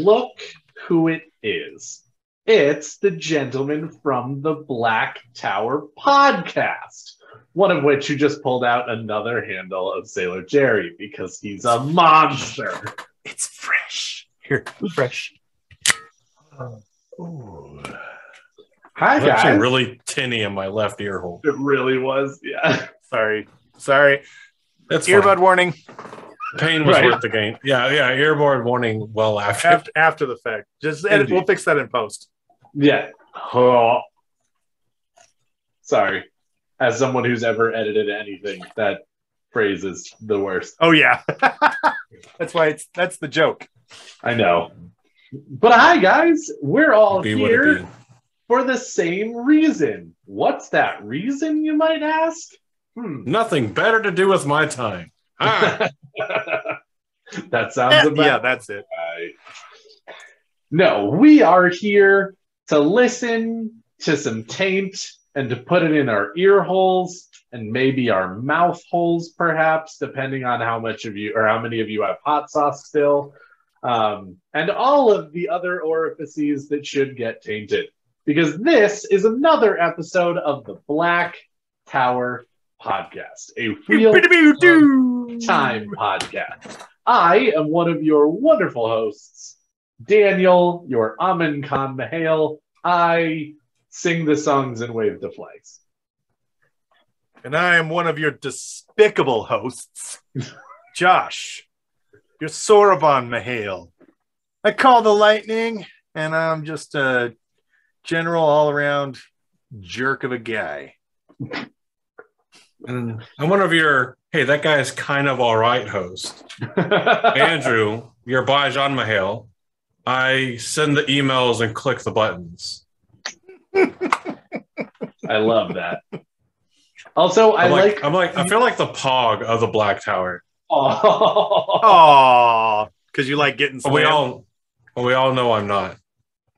Look who it is. It's the gentleman from the Black Tower podcast, one of which you just pulled out another handle of Sailor Jerry because he's a monster. It's fresh. Here, fresh. Ooh. Hi, It's guys. actually really tinny in my left ear hole. it really was. Yeah. Sorry. Sorry. That's Earbud fine. warning Pain was Right. worth the gain. Yeah, yeah. Earbud warning. Well after. after, after the fact. Just edit, we'll fix that in post. Yeah. Oh. Sorry. As someone who's ever edited anything, that phrase is the worst. Oh yeah. that's why it's that's the joke. I know. But hi, guys. We're all Be here for the same reason. What's that reason, you might ask? Hmm. Nothing better to do with my time. Ah, that sounds about yeah, that's it. right. No, we are here to listen to some taint and to put it in our ear holes and maybe our mouth holes, perhaps, depending on how much of you or how many of you have hot sauce still, um, and all of the other orifices that should get tainted. Because this is another episode of the Black Tower Podcast, a real time podcast. I am one of your wonderful hosts, Daniel, your Amin Khan Mahale. I sing the songs and wave the flags. And I am one of your despicable hosts, Josh. Your Soraban Mahale. I call the lightning, and I'm just a general all around jerk of a guy. and I'm one of your. Hey, that guy is kind of all right. Host Andrew, you're by John Mahale. I send the emails and click the buttons. I love that. Also, I I'm like, like. I'm like, I feel like the Pog of the Black Tower. Oh. Because you like getting we all, we all know I'm not.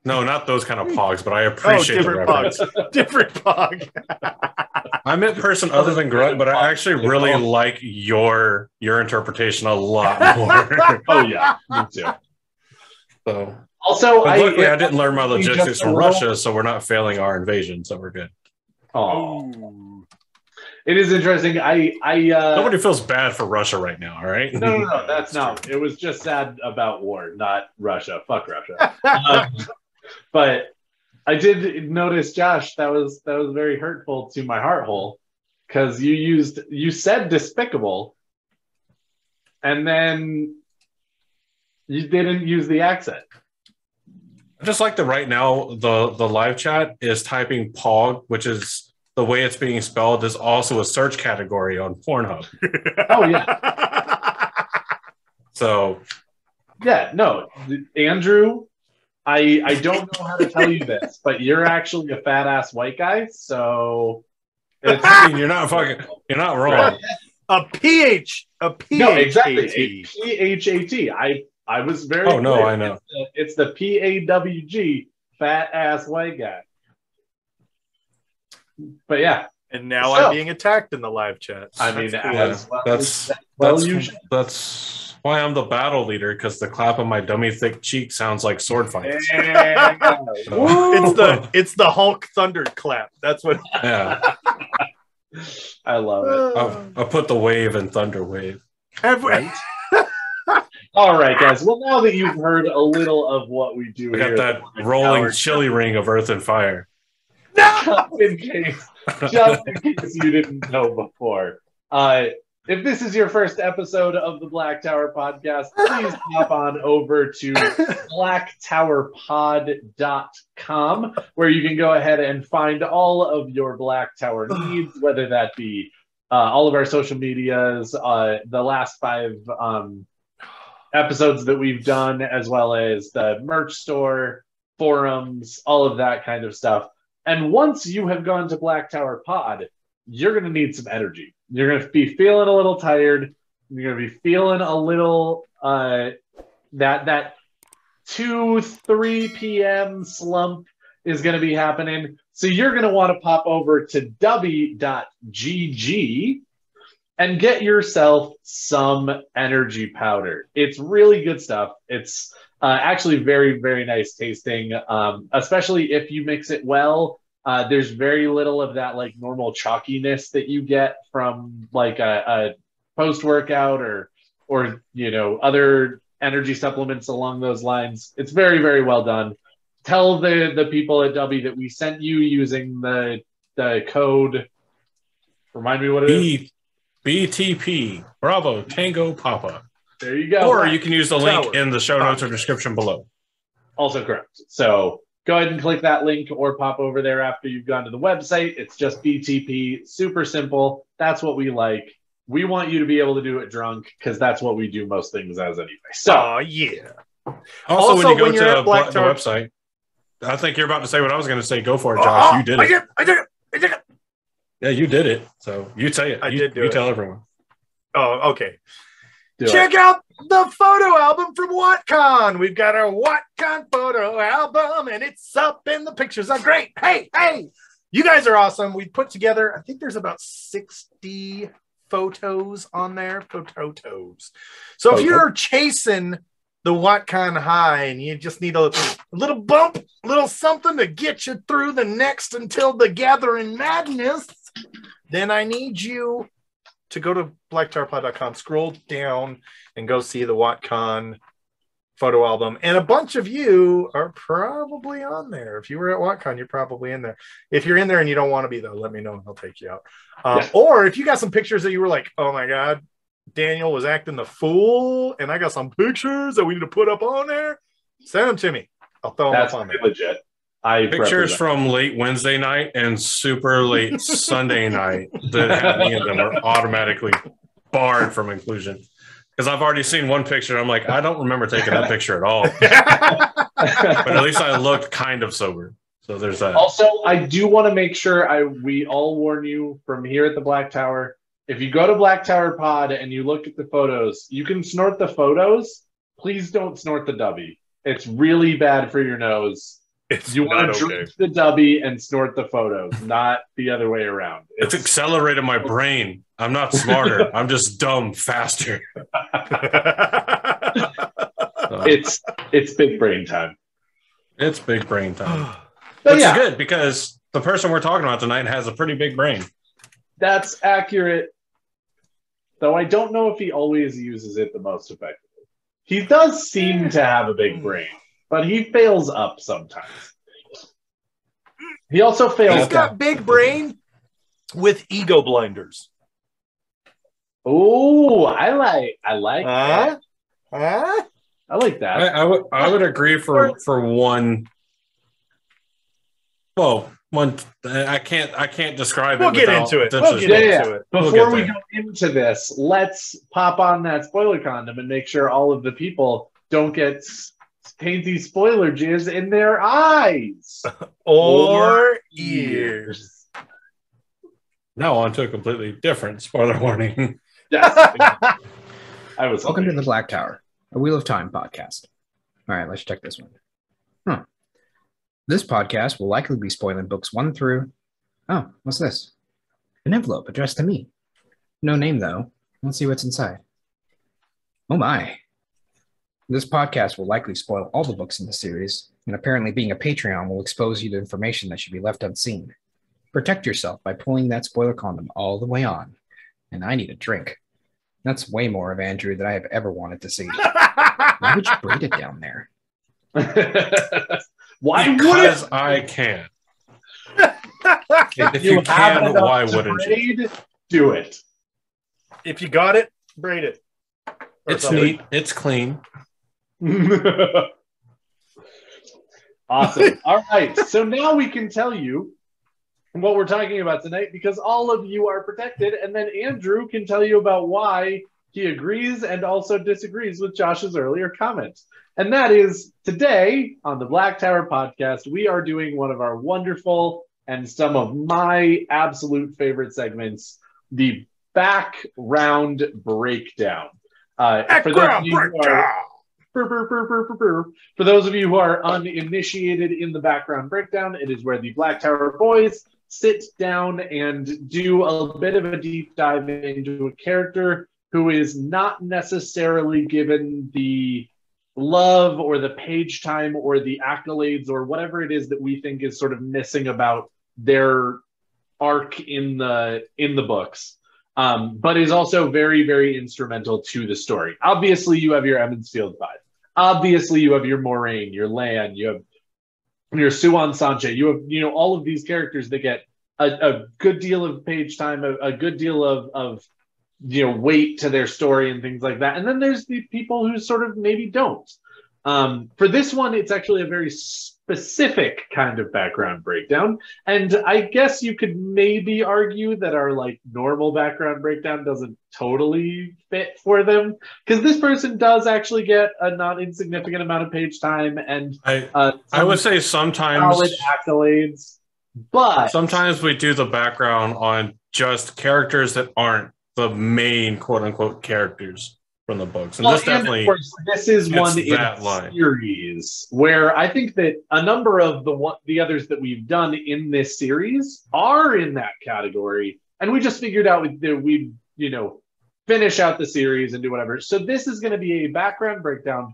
No, not those kind of Pogs, but I Oh, appreciate the different reference. pogs. different pog. I meant person other than Grunt, but I actually really like your your interpretation a lot more. oh yeah, me too. so, Also, but I, luckily, I, didn't learn my logistics from Russia, so we're not failing our invasion, so we're good. Oh, it is interesting. I, I. Uh, Nobody feels bad for Russia right now, all right? No, no, no, that's not. It was just sad about war, not Russia. Fuck Russia. Um, but I did notice, Josh, that was that was very hurtful to my heart hole because you used you said despicable, and then you didn't use the accent. Just like the right now, the the live chat is typing Pog, which is the way it's being spelled, is also a search category on Pornhub. Oh yeah, So yeah. No, Andrew. I, I don't know how to tell you this, but you're actually a fat ass white guy, so it's I mean, you're not fucking, you're not wrong. a ph a ph No, exactly. A P H A T. I I was very. Oh, no, clear. I know. It's the, P A W G, fat ass white guy. But yeah, and now So- i'm being attacked in the live chat I mean, That's cool. as well That's as- well, that's you should. that's why I'm the battle leader because the clap of my dummy thick cheek sounds like sword fights. it's the it's the hulk thunder clap that's what Yeah, I love it. I, I put the wave and thunder wave. Have we- Right? All right, guys. Well, now that you've heard a little of what we do I here, got that rolling chili ring of earth and fire. just in case, just in case you didn't know before. Uh, if this is your first episode of the Black Tower podcast, please hop on over to blacktowerpod.com where you can go ahead and find all of your Black Tower needs, whether that be uh, all of our social medias, uh, the last five um, episodes that we've done, as well as the merch store, forums, all of that kind of stuff. And once you have gone to Black Tower Pod, you're going to need some energy. You're going to be feeling a little tired. You're going to be feeling a little uh, that that two three p.m. slump is going to be happening. So you're going to want to pop over to dubby.gg and get yourself some energy powder. It's really good stuff. It's uh, actually very, very nice tasting, um, especially if you mix it well. Uh, there's very little of that like normal chalkiness that you get from like a, a post workout or or you know other energy supplements along those lines. It's very, very well done. Tell the the people at Dubby that we sent you using the the code. Remind me what it is. BTP Bravo Tango Papa. There you go. Or you can use the link Tower. in the show notes or description below. also correct. So go ahead and click that link or pop over there after you've gone to the website. It's just BTP, super simple. That's what we like. We want you to be able to do it drunk because that's what we do most things as anyway. So Oh yeah. Also, Also, when you go when to you're the, Black the website, I think you're about to say what I was going to say. Go for it, oh, Josh. Oh, you did I it. did. I did it. I did it. Yeah, you did it. So you say it. I you, did do you it. tell everyone. Oh, okay. Do it. Check out the photo album from WoTCon. We've got our WoTCon photo album, and it's up, and the pictures are great. Hey, hey, you guys are awesome. We put together, I think there's about 60 photos on there. Photos. So if oh, you're chasing the WoTCon high and you just need a, a little bump, a little something to get you through the next until the gathering madness, then I need you to go to blacktowerpod.com, scroll down, and go see the WoTCon photo album. And a bunch of you are probably on there. If you were at WoTCon, you're probably in there. If you're in there and you don't want to be, though, let me know and I'll take you out. Um, Yeah. Or if you got some pictures that you were like, oh my God, Daniel was acting the fool, and I got some pictures that we need to put up on there, send them to me. I'll throw them That's up on there. legit. I Pictures represent. from late Wednesday night and super late Sunday night that have me in them are automatically barred from inclusion. Because I've already seen one picture. I'm like, I don't remember taking that picture at all. But at least I looked kind of sober. So there's that. Also, I do want to make sure I we all warn you from here at the Black Tower. If you go to Black Tower Pod and you look at the photos, you can snort the photos. Please don't snort the dubby. It's really bad for your nose. It's You want not to okay. drink the dubby and snort the photos, not the other way around. It's accelerated my brain. I'm not smarter. I'm just dumb faster. It's it's big brain time. it's big brain time. But Which yeah, is good because the person we're talking about tonight has a pretty big brain. that's accurate. Though I don't know if he always uses it the most effectively. He does seem to have a big hmm. brain, but he fails up sometimes. He also fails He's got big brain with ego blinders. Oh, I like I like that. Huh? Huh? I like that. I would I would agree for for one. Well, one I can't I can't describe We'll it. get into it. We'll get Yeah, into yeah. it. We'll Before we go into this, let's pop on that spoiler condom and make sure all of the people don't get s- tainty spoiler jizz in their eyes Or ears. Now on to a completely different spoiler warning. Yes, I was. Welcome to the Black Tower, a Wheel of Time podcast. All right, let's check this one. Huh. This podcast will likely be spoiling books one through. Oh, what's this? An envelope addressed to me. No name, though. Let's see what's inside. Oh my. This podcast will likely spoil all the books in the series, and apparently being a Patreon will expose you to information that should be left unseen. Protect yourself by pulling that spoiler condom all the way on. And I need a drink. That's way more of Andrew than I have ever wanted to see. Why would you braid it down there? Why because would I can. if If you can, why wouldn't you? Do it. if you got it, braid it. Or It's something. neat. It's clean. Awesome. All right. So now we can tell you what we're talking about tonight because all of you are protected. And then Andrew can tell you about why he agrees and also disagrees with Josh's earlier comments. And that is today on the Black Tower podcast, we are doing one of our wonderful and some of my absolute favorite segments the background breakdown. Uh, for those For those of you who are uninitiated in the background breakdown, it is where the Black Tower boys sit down and do a bit of a deep dive into a character who is not necessarily given the love or the page time or the accolades or whatever it is that we think is sort of missing about their arc in the in the books um, but is also very very instrumental to the story. Obviously you have your Emond's Field five obviously you have your Moiraine your Lan you have your Siuan Sanche you have you know all of these characters that get a, a good deal of page time a, a good deal of of you know weight to their story and things like that. And then there's the people who sort of maybe don't um, for this one it's actually a very specific kind of background breakdown. And i guess you could maybe argue that our like normal background breakdown doesn't totally fit for them because this person does actually get a not insignificant amount of page time and I uh, I would say sometimes solid accolades but sometimes we do the background on just characters that aren't the main quote unquote characters from the books. And Well, this definitely of course, this is one in that line. series where I think that a number of the one, the others that we've done in this series are in that category, and we just figured out that we you know finish out the series and do whatever. So this is going to be a background breakdown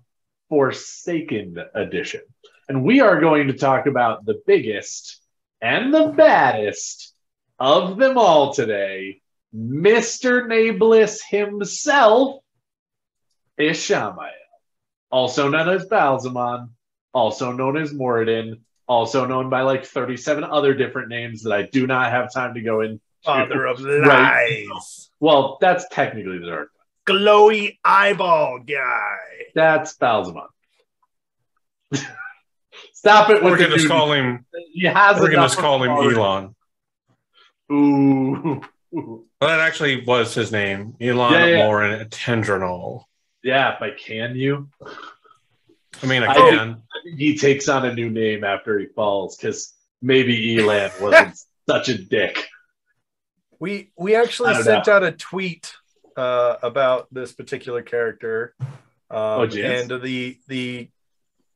for Second Edition, and we are going to talk about the biggest and the baddest of them all today, Mister Nameless himself. Ishamael, also known as Ba'alzamon, also known as Moridin, also known by like 37 other different names that I do not have time to go in. Father of Right. lies. Well, that's technically the dark. Glowy eyeball guy. That's Ba'alzamon. Stop it we're gonna just call him He has we're gonna just call him authority. Elon. Ooh. Well, that actually was his name. Elon Yeah, yeah. Morin Tedronai. Yeah, if I can you. I mean I I can. He takes on a new name after he falls because maybe Elan wasn't such a dick. We we actually don't sent out a tweet uh, about this particular character, um, Oh, and the the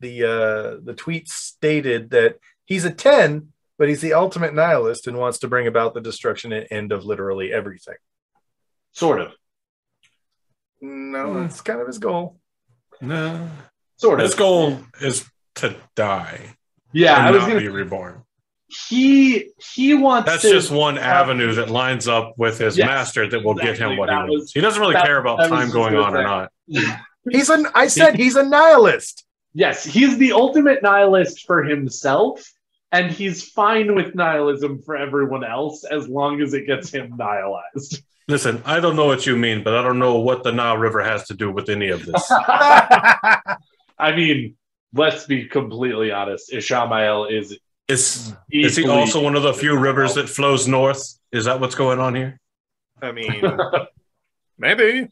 the uh, the tweet stated that he's a ten, but he's the ultimate nihilist and wants to bring about the destruction and end of literally everything. Sort of. No, Hmm. that's kind of his goal. No. Sort of. His goal is to die Yeah, and I was not gonna be reborn. he he wants That's to just one avenue that lines up with his Yes, master that will get him what That he was- wants. He doesn't really that- care about time going gonna on or not. He's an. I said he's a nihilist. Yes, he's the ultimate nihilist for himself, and he's fine with nihilism for everyone else as long as it gets him nihilized. Listen, I don't know what you mean, but I don't know what the Nile River has to do with any of this. I mean, let's be completely honest. Ishamael is Is is he also one of the few rivers that flows north? Is that what's going on here? I mean, maybe.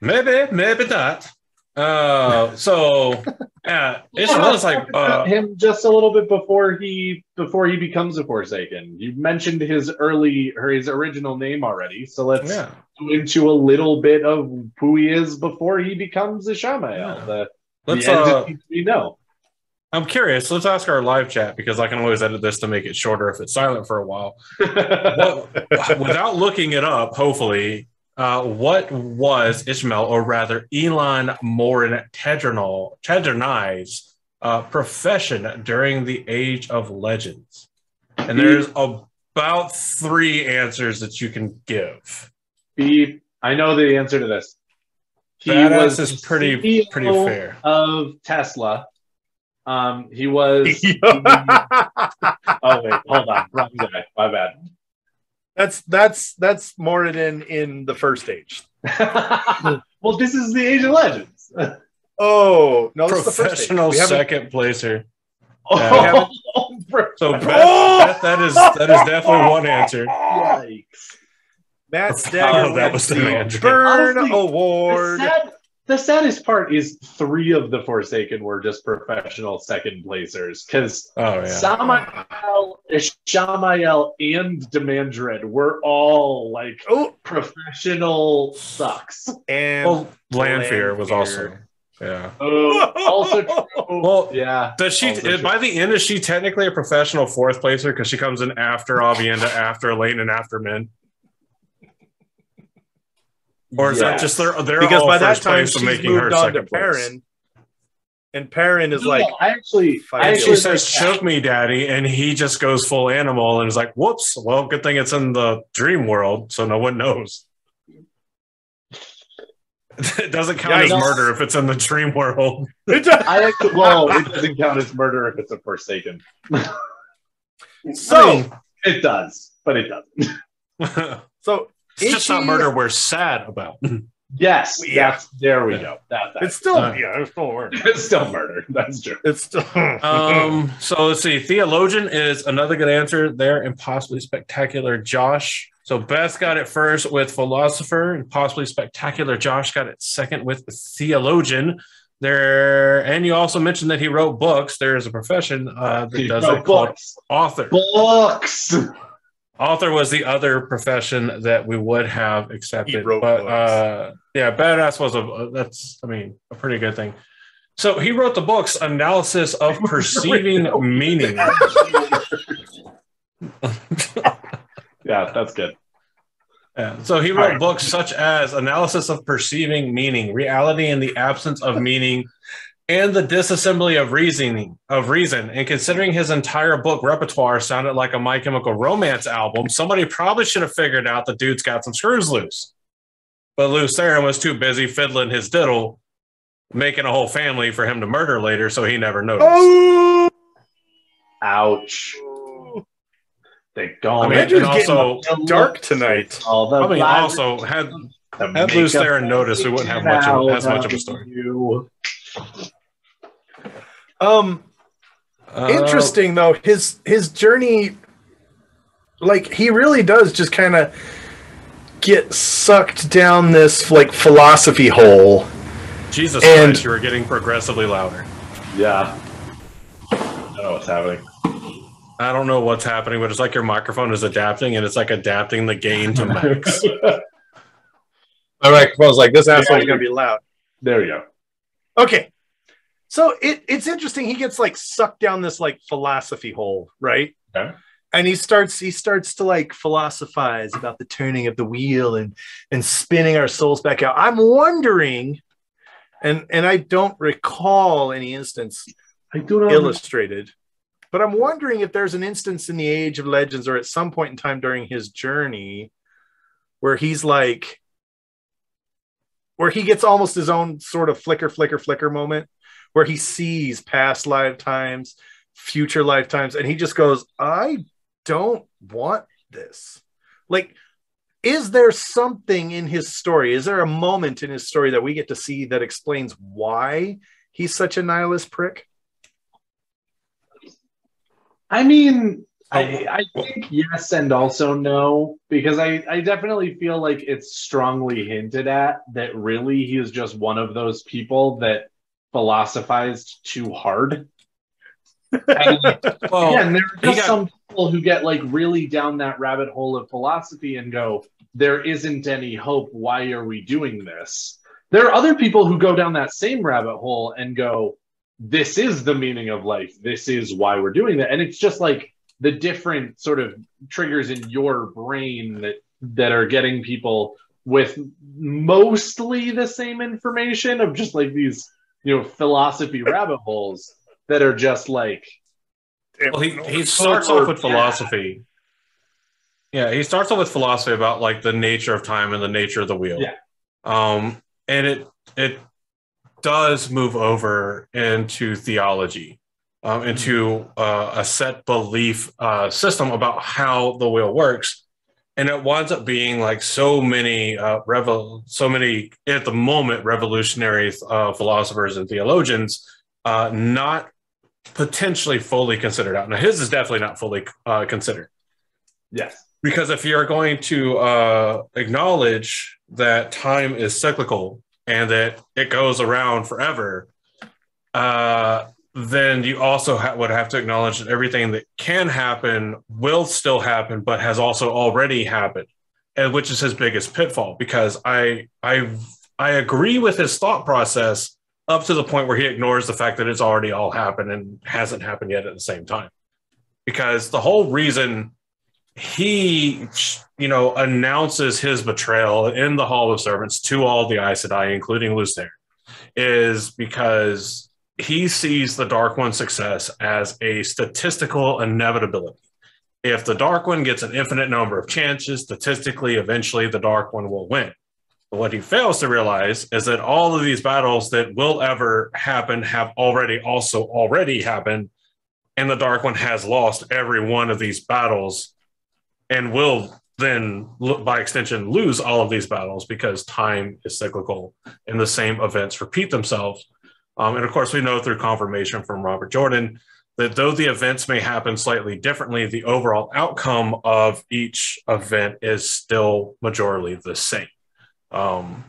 Maybe, maybe not. Uh, so yeah, Ishamael is like uh, him just a little bit before he before he becomes a Forsaken. You mentioned his early or his original name already, so let's yeah. go into a little bit of who he is before he becomes a Shamael, Yeah. the, Let's. the Uh, we know. I'm curious. Let's ask our live chat because I can always edit this to make it shorter if it's silent for a while. What, without looking it up, hopefully, uh, what was Ishamael, or rather Elon Morin Tedronol, Tedronai's uh, profession during the Age of Legends? And there's about three answers that you can give. Beep. I know the answer to this. He Badass was is pretty CEO pretty fair. of Tesla. Um, he was. oh wait, hold on, wrong guy. My bad. That's that's that's Moridin in the first age. well, this is the Age of Legends. Oh no, it's the first age. Professional second placer. Oh, So Beth, Oh! Beth, that is that is definitely one answer. yikes. Matt Oh, that was the the. Burn Honestly, Award. The, sad, the saddest part is three of the Forsaken were just professional second placers because Oh yeah. Samael, Ishamael, and Demandred were all like Oh, professional sucks. and Well, Lanfear was also. Yeah. Oh, also true. Well, yeah. Does she? Also by the end, is she technically a professional fourth placer because she comes in after Aviendha, after Elayne, and after Min? Or is that Yes. just their? They're because all by that time place she's and making her moved on to second place. Perrin, and Perrin is No, like, I actually, I And And actually she says, "Choke me, daddy," and he just goes full animal and is like, "Whoops! Well, good thing it's in the dream world, so no one knows." it doesn't count as murder if it's in the dream world. I actually, well, it doesn't count as murder if it's a Forsaken. so It does, but it doesn't. It's so just not murder we're sad about. Yes, Yeah. that's there we Yeah. Go. That, that. It's still Uh, yeah, it's still work. it's still murder. That's true. It's still Um, so let's see. Theologian is another good answer there, and possibly spectacular Josh. So Beth got it first with philosopher, and possibly spectacular Josh got it second with theologian. There, and you also mentioned that he wrote books. There is a profession uh, that does No, it called books. author. Books. Author was the other profession that we would have accepted, He wrote but uh, yeah, badass was a that's I mean a pretty good thing. So he wrote the books Analysis of Perceiving Meaning. Yeah, that's good. Yeah. So he wrote Alright. books such as Analysis of Perceiving Meaning, Reality in the Absence of Meaning, and The Disassembly of Reasoning of Reason. And considering his entire book repertoire sounded like a My Chemical Romance album, somebody probably should have figured out the dude's got some screws loose. But Lews Therin was too busy fiddling his diddle, making a whole family for him to murder later, so he never noticed. oh. Ouch. They go. I mean, Andrew's and also, getting dark tonight. All the I mean, also had the had Lews makeup Therin noticed, we wouldn't have much of, as much of a out story. you. Um, Uh, interesting though his his journey like he really does just kind of get sucked down this like philosophy hole Jesus And- Christ, you are getting progressively louder. Yeah. I don't know what's happening. I don't know what's happening, but it's like your microphone is adapting and it's like adapting the gain to max. my microphone's like this asshole's gonna be loud there you go. okay so it, it's interesting he gets like sucked down this like philosophy hole right Okay. and he starts he starts to like philosophize about the turning of the wheel and and spinning our souls back out i'm wondering and and i don't recall any instance I do not. illustrated. But I'm wondering if there's an instance in the Age of Legends or at some point in time during his journey where he's like, where he gets almost his own sort of flicker, flicker, flicker moment where he sees past lifetimes, future lifetimes, and he just goes, I don't want this. Like, is there something in his story? Is there a moment in his story that we get to see that explains why he's such a nihilist prick? I mean, oh, I, I think yes and also no, because I, I definitely feel like it's strongly hinted at that really he is just one of those people that philosophized too hard. And, well, yeah, and there are got- some people who get like really down that rabbit hole of philosophy and go, there isn't any hope. Why are we doing this? There are other people who go down that same rabbit hole and go, this is the meaning of life. This is why we're doing that. And it's just like the different sort of triggers in your brain that that are getting people with mostly the same information of just like these, you know, philosophy rabbit holes that are just like well, he, he starts off with philosophy. Yeah, he starts off with philosophy about like the nature of time and the nature of the wheel. Yeah. Um, and it it does move over into theology, um, into uh, a set belief uh, system about how the wheel works, and it winds up being like so many uh, revel, so many at the moment revolutionary uh, philosophers and theologians uh, not potentially fully considered out. Now, his is definitely not fully uh, considered yes. because if you're going to uh, acknowledge that time is cyclical and that it goes around forever, uh, then you also ha- would have to acknowledge that everything that can happen will still happen, but has also already happened, and which is his biggest pitfall. Because I I I agree with his thought process up to the point where he ignores the fact that it's already all happened and hasn't happened yet at the same time. Because the whole reason he, you know, announces his betrayal in the Hall of Servants to all the Aes Sedai, including Lucer, is because he sees the Dark One's success as a statistical inevitability. If the Dark One gets an infinite number of chances, statistically, eventually the Dark One will win. But what he fails to realize is that all of these battles that will ever happen have already also already happened, and the Dark One has lost every one of these battles and will then, by extension, lose all of these battles because time is cyclical and the same events repeat themselves. Um, and of course, we know through confirmation from Robert Jordan that though the events may happen slightly differently, the overall outcome of each event is still majorly the same. Um,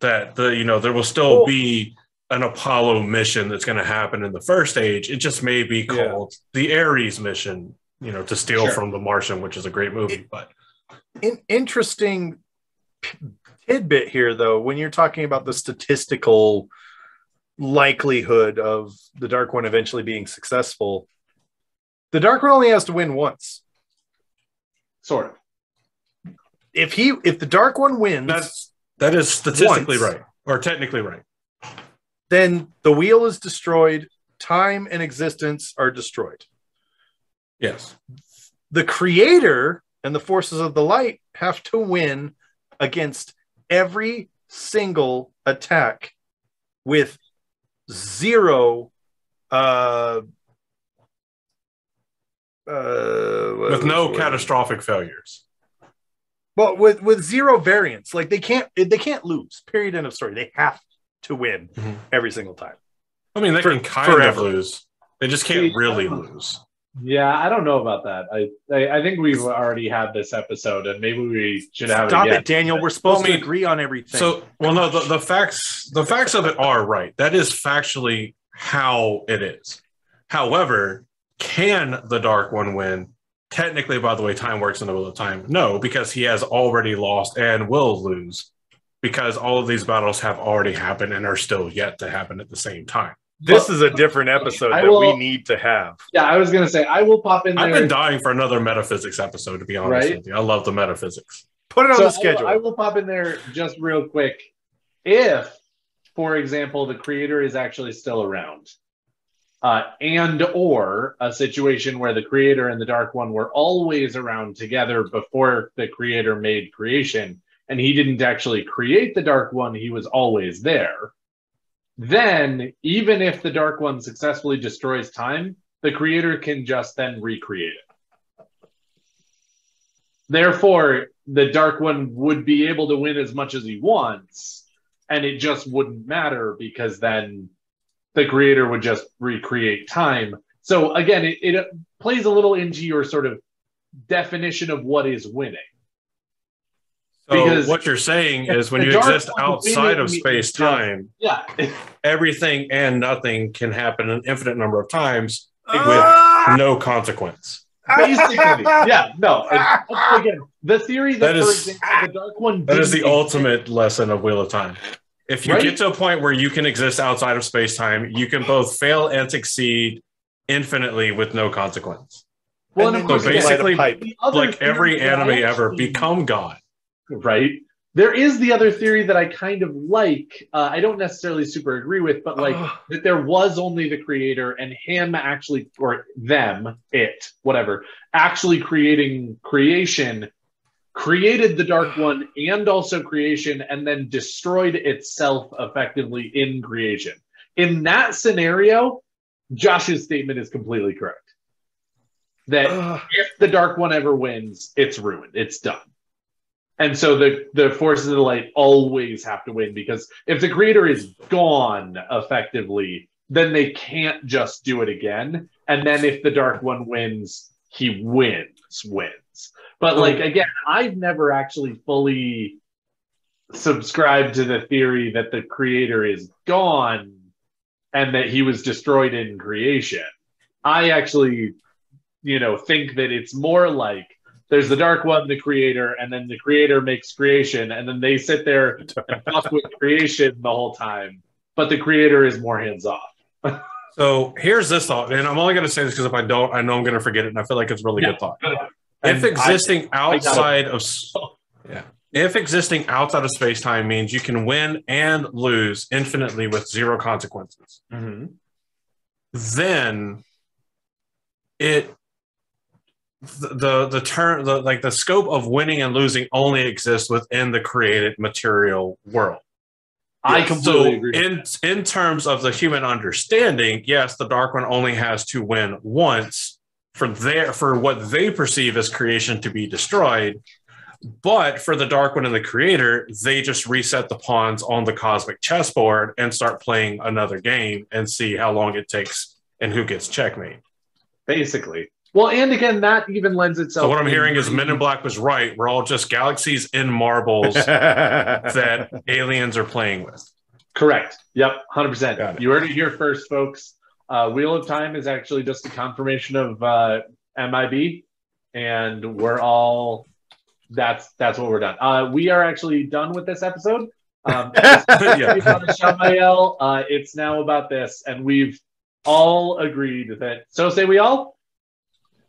that the you know there will still be an Apollo mission that's going to happen in the first age. It just may be Yeah. called the Ares mission, you know, to steal Sure. from the Martian, which is a great movie. But In- interesting tidbit here, though, when you're talking about the statistical likelihood of the Dark One eventually being successful, the Dark One only has to win once. Sort of. If he, if the Dark One wins, that's that is statistically Once. right or technically right. then the wheel is destroyed. Time and existence are destroyed. Yes. the creator and the forces of the light have to win against every single attack with zero uh uh With no catastrophic failures. well with with zero variance like they can't they can't lose period end of story they have to win Mhm. every single time I mean, they For- can kind forever. of lose. They just can't really lose. Yeah, I don't know about that. I, I I think we've already had this episode, and maybe we should have stop it again. it daniel we're supposed Well, I mean, to agree on everything So, well, no, the, the facts, the facts of it are right. That is factually how it is. However, can the Dark One win? Technically, by the way, time works in the middle of time. No, because he has already lost and will lose because all of these battles have already happened and are still yet to happen at the same time. This is a different episode I that we need to have Yeah, I was gonna say I will pop in I've been dying for another metaphysics episode, to be honest Right? with you. I love the metaphysics. put it on So the I will- schedule I will pop in there just real quick. If, for example, the creator is actually still around, uh, and or a situation where the creator and the dark one were always around together before the creator made creation, and he didn't actually create the dark one, he was always there. Then, even if the dark one successfully destroys time, the creator can just then recreate it. Therefore, the Dark One would be able to win as much as he wants, and it just wouldn't matter because then the creator would just recreate time. So again, it, it plays a little into your sort of definition of what is winning. So, Because what you're saying is when you exist outside of space time, Yeah, everything and nothing can happen an infinite number of times Ah! with no consequence. basically. yeah, no. and again, the theory that, That for example, the Dark One That is the didn't ultimate lesson of Wheel of Time. If you Right? get to a point where you can exist outside of space time, you can both fail and succeed infinitely with no consequence. Well, And and of course, So you light a basically, pipe. the other Like every theory anime ever, become God. Right? There is the other theory that I kind of like. Uh, I don't necessarily super agree with, but like that there was only the creator and him actually, or them, it, whatever, actually creating creation, created the Dark One and also creation, and then destroyed itself effectively in creation. In that scenario, Josh's statement is completely correct. That Ugh. if the Dark One ever wins, it's ruined. It's done. And so the the forces of the light always have to win because if the creator is gone effectively, then they can't just do it again. And then if the dark one wins, he wins, wins. But hmm. like again, I've never actually fully subscribed to the theory that the creator is gone and that he was destroyed in creation. I actually, you know, think that it's more like there's the dark one, the creator, and then the creator makes creation, and then they sit there and fuck with creation the whole time. but the creator is more hands off. So here's this thought, and I'm only going to say this because if I don't, I know I'm going to forget it, and I feel like it's a really Yeah. good thought. And if existing I outside of yeah, if existing outside of space time means you can win and lose infinitely with zero consequences, Mhm. then it the the, term the, like the scope of winning and losing only exists within the created material world. I So completely agree. in in terms of the human understanding, yes, the dark one only has to win once for their for what they perceive as creation to be destroyed. But for the dark one and the creator, they just reset the pawns on the cosmic chessboard and start playing another game and see how long it takes and who gets checkmate. basically. Well, and again, that even lends itself. So what I'm hearing is Men in Black was right. We're all just galaxies in marbles that aliens are playing with. Correct. Yep, Hundred percent. You heard it here first, folks. Uh, Wheel of Time is actually just a confirmation of uh, MIB, and we're all. That's that's what we're done. Uh, we are actually done with this episode. Um, Yeah. about Shamael, uh, it's now about this, and we've all agreed that. So say we all.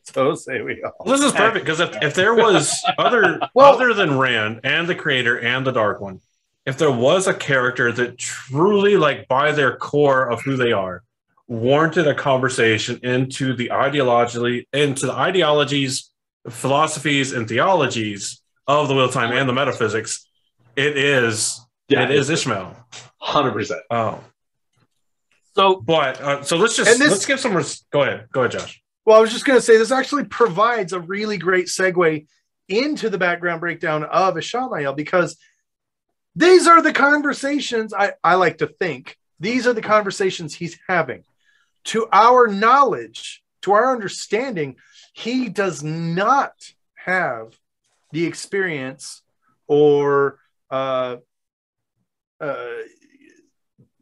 so say we all. Well, this is perfect because if, if there was other Well- other than Rand and the creator and the Dark One, if there was a character that truly, like by their core of who they are, warranted a conversation into the ideologically into the ideologies, philosophies, and theologies of the will time and the metaphysics, it is it is Ishamael. hundred percent. Oh, So, but uh, so let's just this- let's give some. Res- go ahead, go ahead, Josh. Well, I was just going to say this actually provides a really great segue into the background breakdown of Ishamael because these are the conversations I, I like to think. These are the conversations he's having. To our knowledge, to our understanding, he does not have the experience or uh, uh,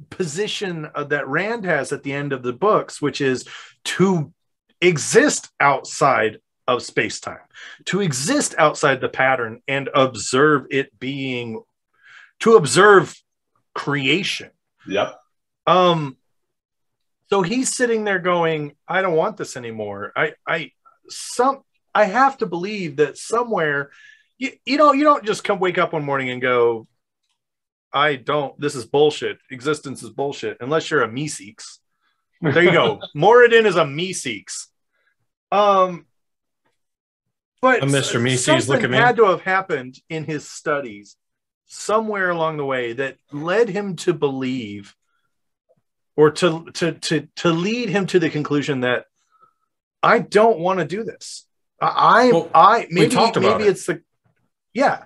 position that Rand has at the end of the books, which is to exist outside of space time, to exist outside the pattern and observe it being, to observe creation. Yep. Um, so he's sitting there going, I don't want this anymore. I, I, some, I have to believe that somewhere, you, you know, you don't just come wake up one morning and go, I don't, this is bullshit. Existence is bullshit, unless you're a Meeseeks. There you go. Moridin is a Meeseeks. Um, but A Mr. Meeseeks, something look at me. had to have happened in his studies somewhere along the way that led him to believe or to to to to lead him to the conclusion that I don't want to do this. I I, Well, I maybe talked about maybe it. it's the yeah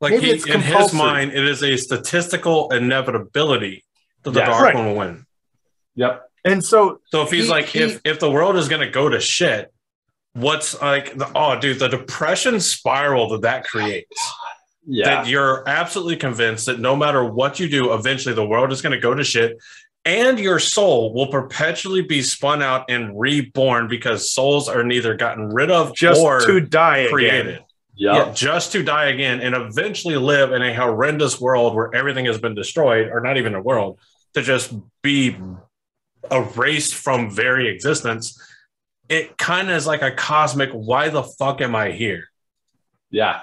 Like Maybe he, it's in his mind, it is a statistical inevitability that the Yes. dark Right. one will win. Yep. And so So if he's He- like, he- if if the world is gonna go to shit, what's like the oh dude, the depression spiral that that creates. Yeah. That you're absolutely convinced that no matter what you do, eventually the world is gonna go to shit. And your soul will perpetually be spun out and reborn because souls are neither gotten rid of just or to die created. again. Yep. Yeah, just to die again and eventually live in a horrendous world where everything has been destroyed, or not even a world, to just be erased from very existence. It kind of is like a cosmic, why the fuck am I here? Yeah.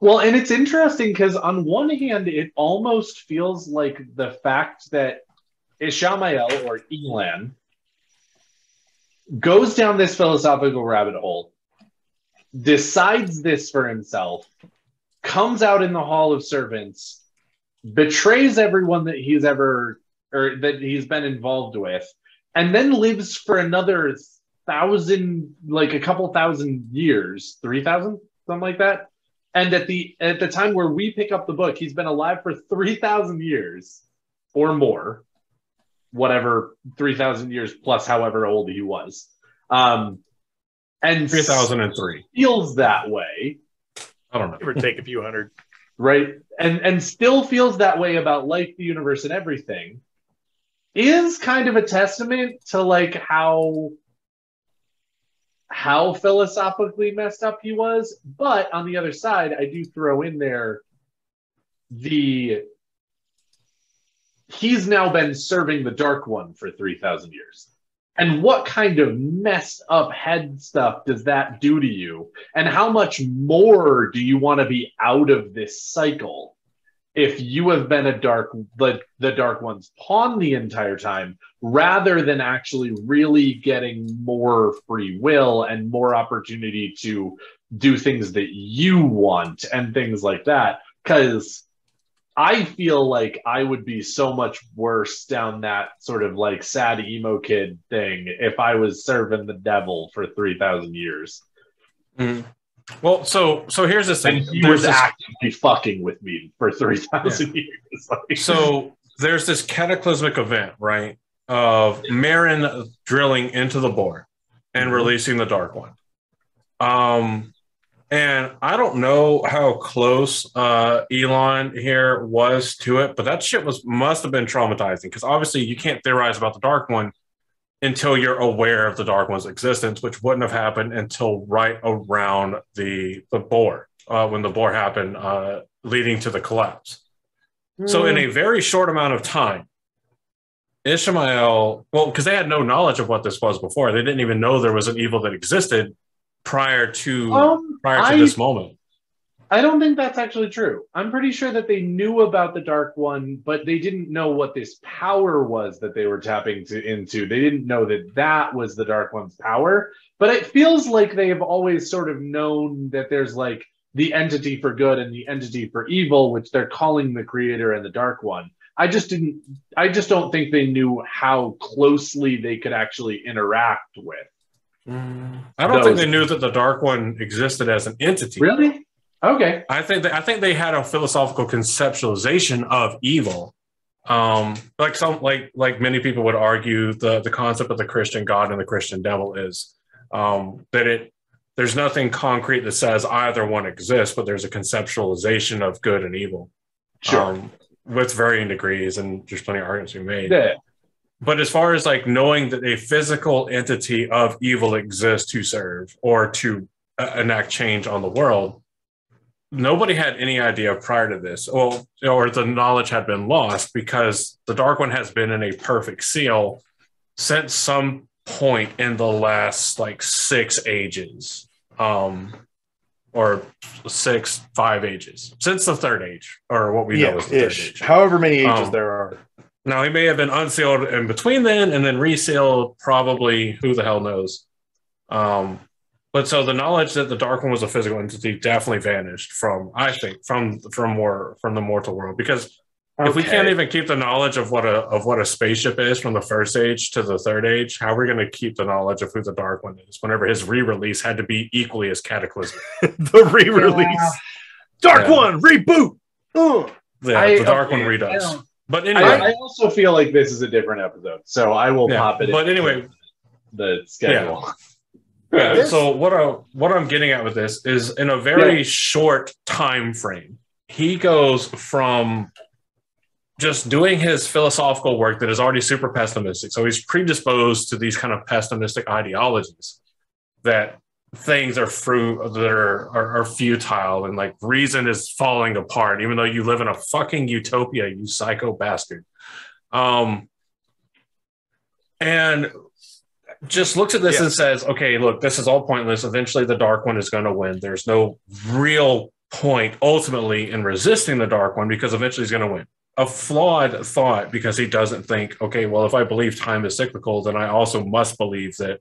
Well, and it's interesting because on one hand, it almost feels like the fact that Ishamael or Elan goes down this philosophical rabbit hole, decides this for himself, comes out in the Hall of Servants, betrays everyone that he's ever or that he's been involved with, and then lives for another thousand, like a couple thousand years, three thousand, something like that. And at the at the time where we pick up the book, he's been alive for three thousand years or more, whatever three thousand years plus however old he was, um, and 3003. feels that way, I don't know. Give or take a few hundred. right? And and still feels that way about life, the universe, and everything, is kind of a testament to like how how philosophically messed up he was. But on the other side, I do throw in there the he's now been serving the Dark One for 3,000 years. And what kind of messed up head stuff does that do to you? And how much more do you want to be out of this cycle if you have been a dark the, the dark one's pawn the entire time rather than actually really getting more free will and more opportunity to do things that you want and things like that because I feel like I would be so much worse down that sort of like sad emo kid thing if I was serving the devil for 3,000 years. Mhm. Well, so so here's the thing. And he There's was this- actively fucking with me for 3,000 years. Like, so there's this cataclysmic event, right? Of Mierin drilling into the bore and Mhm. releasing the Dark One. Um, and I don't know how close uh, Elan here was to it, but that shit was must have been traumatizing because obviously you can't theorize about the Dark One until you're aware of the Dark One's existence, which wouldn't have happened until right around the the bore uh, when the bore happened, uh, leading to the collapse. So in a very short amount of time, Ishamael, well, because they had no knowledge of what this was before. They didn't even know there was an evil that existed prior to um, prior to I, this moment. I don't think that's actually true. I'm pretty sure that they knew about the Dark One, but they didn't know what this power was that they were tapping to, into. They didn't know that that was the Dark One's power. But it feels like they have always sort of known that there's like the entity for good and the entity for evil, which they're calling the Creator and the Dark One. I just didn't. I just don't think they knew how closely they could actually interact with. Mm. I don't think they knew that the Dark One existed as an entity. Really? Okay. I think that, I think they had a philosophical conceptualization of evil. Um, like some like like many people would argue the the concept of the Christian God and the Christian devil is um, that it there's nothing concrete that says either one exists, but there's a conceptualization of good and evil. Sure. Um, with varying degrees, and there's plenty of arguments to be made. yeah. But as far as like knowing that a physical entity of evil exists to serve or to uh, enact change on the world, nobody had any idea prior to this, well, or the knowledge had been lost because the Dark One has been in a perfect seal since some point in the last like six ages, um, or six five ages since the third age, or what we know Yeah, is the third age. However many ages Um, there are. Now he may have been unsealed in between then and then resealed, probably who the hell knows. Um, but so the knowledge that the dark one was a physical entity definitely vanished from, I think, from from more from the mortal world. Because if we can't even keep the knowledge of what a of what a spaceship is from the first age to the third age, how are we going to keep the knowledge of who the dark one is? Whenever his re-release had to be equally as cataclysmic. the re-release. Dark Yeah. One reboot. Ugh. Yeah, I- the dark okay, one I redoes. But anyway, I also feel like this is a different episode, so I will Yeah, pop it. but into anyway- the schedule. Yeah, This- so what I what I'm getting at with this is in a very short time frame, he goes from just doing his philosophical work that is already super pessimistic. So he's predisposed to these kind of pessimistic ideologies that things are fruit that are, are are futile and like reason is falling apart, even though you live in a fucking utopia, you psycho bastard. Um and just looks at this Yeah. and says, okay, look, this is all pointless. Eventually, the dark one is going to win. There's no real point ultimately in resisting the dark one because eventually he's going to win. A flawed thought because he doesn't think, okay, well, if I believe time is cyclical, then I also must believe that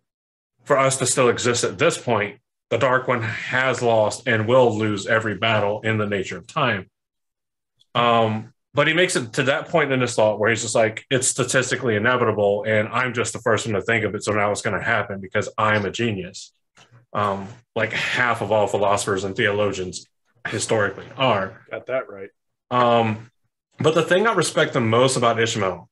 for us to still exist at this point, the dark one has lost and will lose every battle in the nature of time. Um, but he makes it to that point in his thought where he's just like, it's statistically inevitable, and I'm just the first one to think of it, so now it's going to happen because I'm a genius. Um, like half of all philosophers and theologians historically are. Got that right. Um, but the thing I respect the most about Ishamael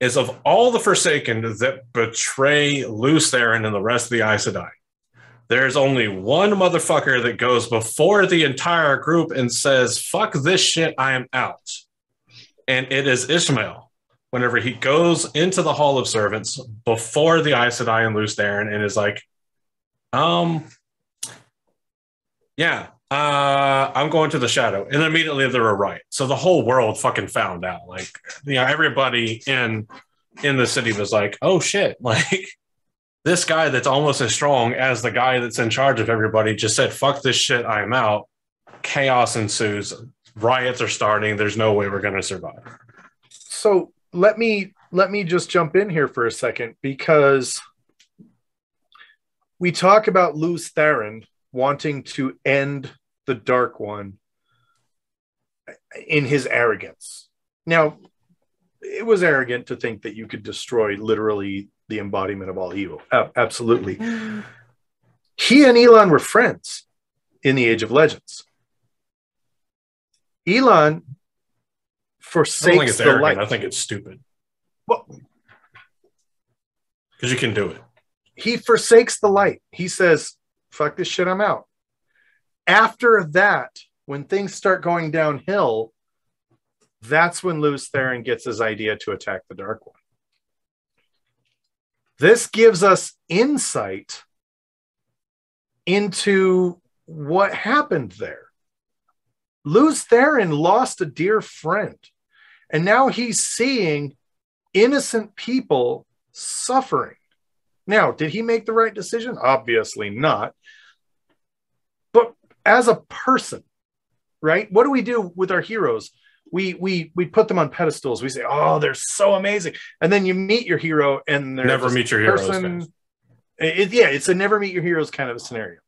is of all the Forsaken that betray Lews Therin and the rest of the Aes Sedai, there's only one motherfucker that goes before the entire group and says, fuck this shit, I am out. And it is Ishamael. Whenever he goes into the Hall of Servants before the Aes Sedai and Lews Therin and is like, um, yeah, Uh, I'm going to the shadow, and immediately they were right. So the whole world fucking found out. Like, you know, everybody in in the city was like, "Oh shit!" Like, this guy that's almost as strong as the guy that's in charge of everybody just said, "Fuck this shit, I'm out." Chaos ensues. Riots are starting. There's no way we're going to survive. So let me let me just jump in here for a second because we talk about Lews Therin wanting to end the Dark One in his arrogance. Now, it was arrogant to think that you could destroy literally the embodiment of all evil. Absolutely. Mm-hmm. He and Elan were friends in the Age of Legends. Elan forsakes the light. I think it's stupid Well, because you can do it. he forsakes the light. He says, fuck this shit, I'm out. After that, when things start going downhill, that's when Lews Therin gets his idea to attack the Dark One. This gives us insight into what happened there. Lews Therin lost a dear friend, and now he's seeing innocent people suffering. Now, did he make the right decision? Obviously not. But as a person, right? What do we do with our heroes? We we we put them on pedestals. We say, "Oh, they're so amazing," and then you meet your hero, and they're Never meet your a heroes, person- It- yeah, it's a never meet your heroes kind of a scenario.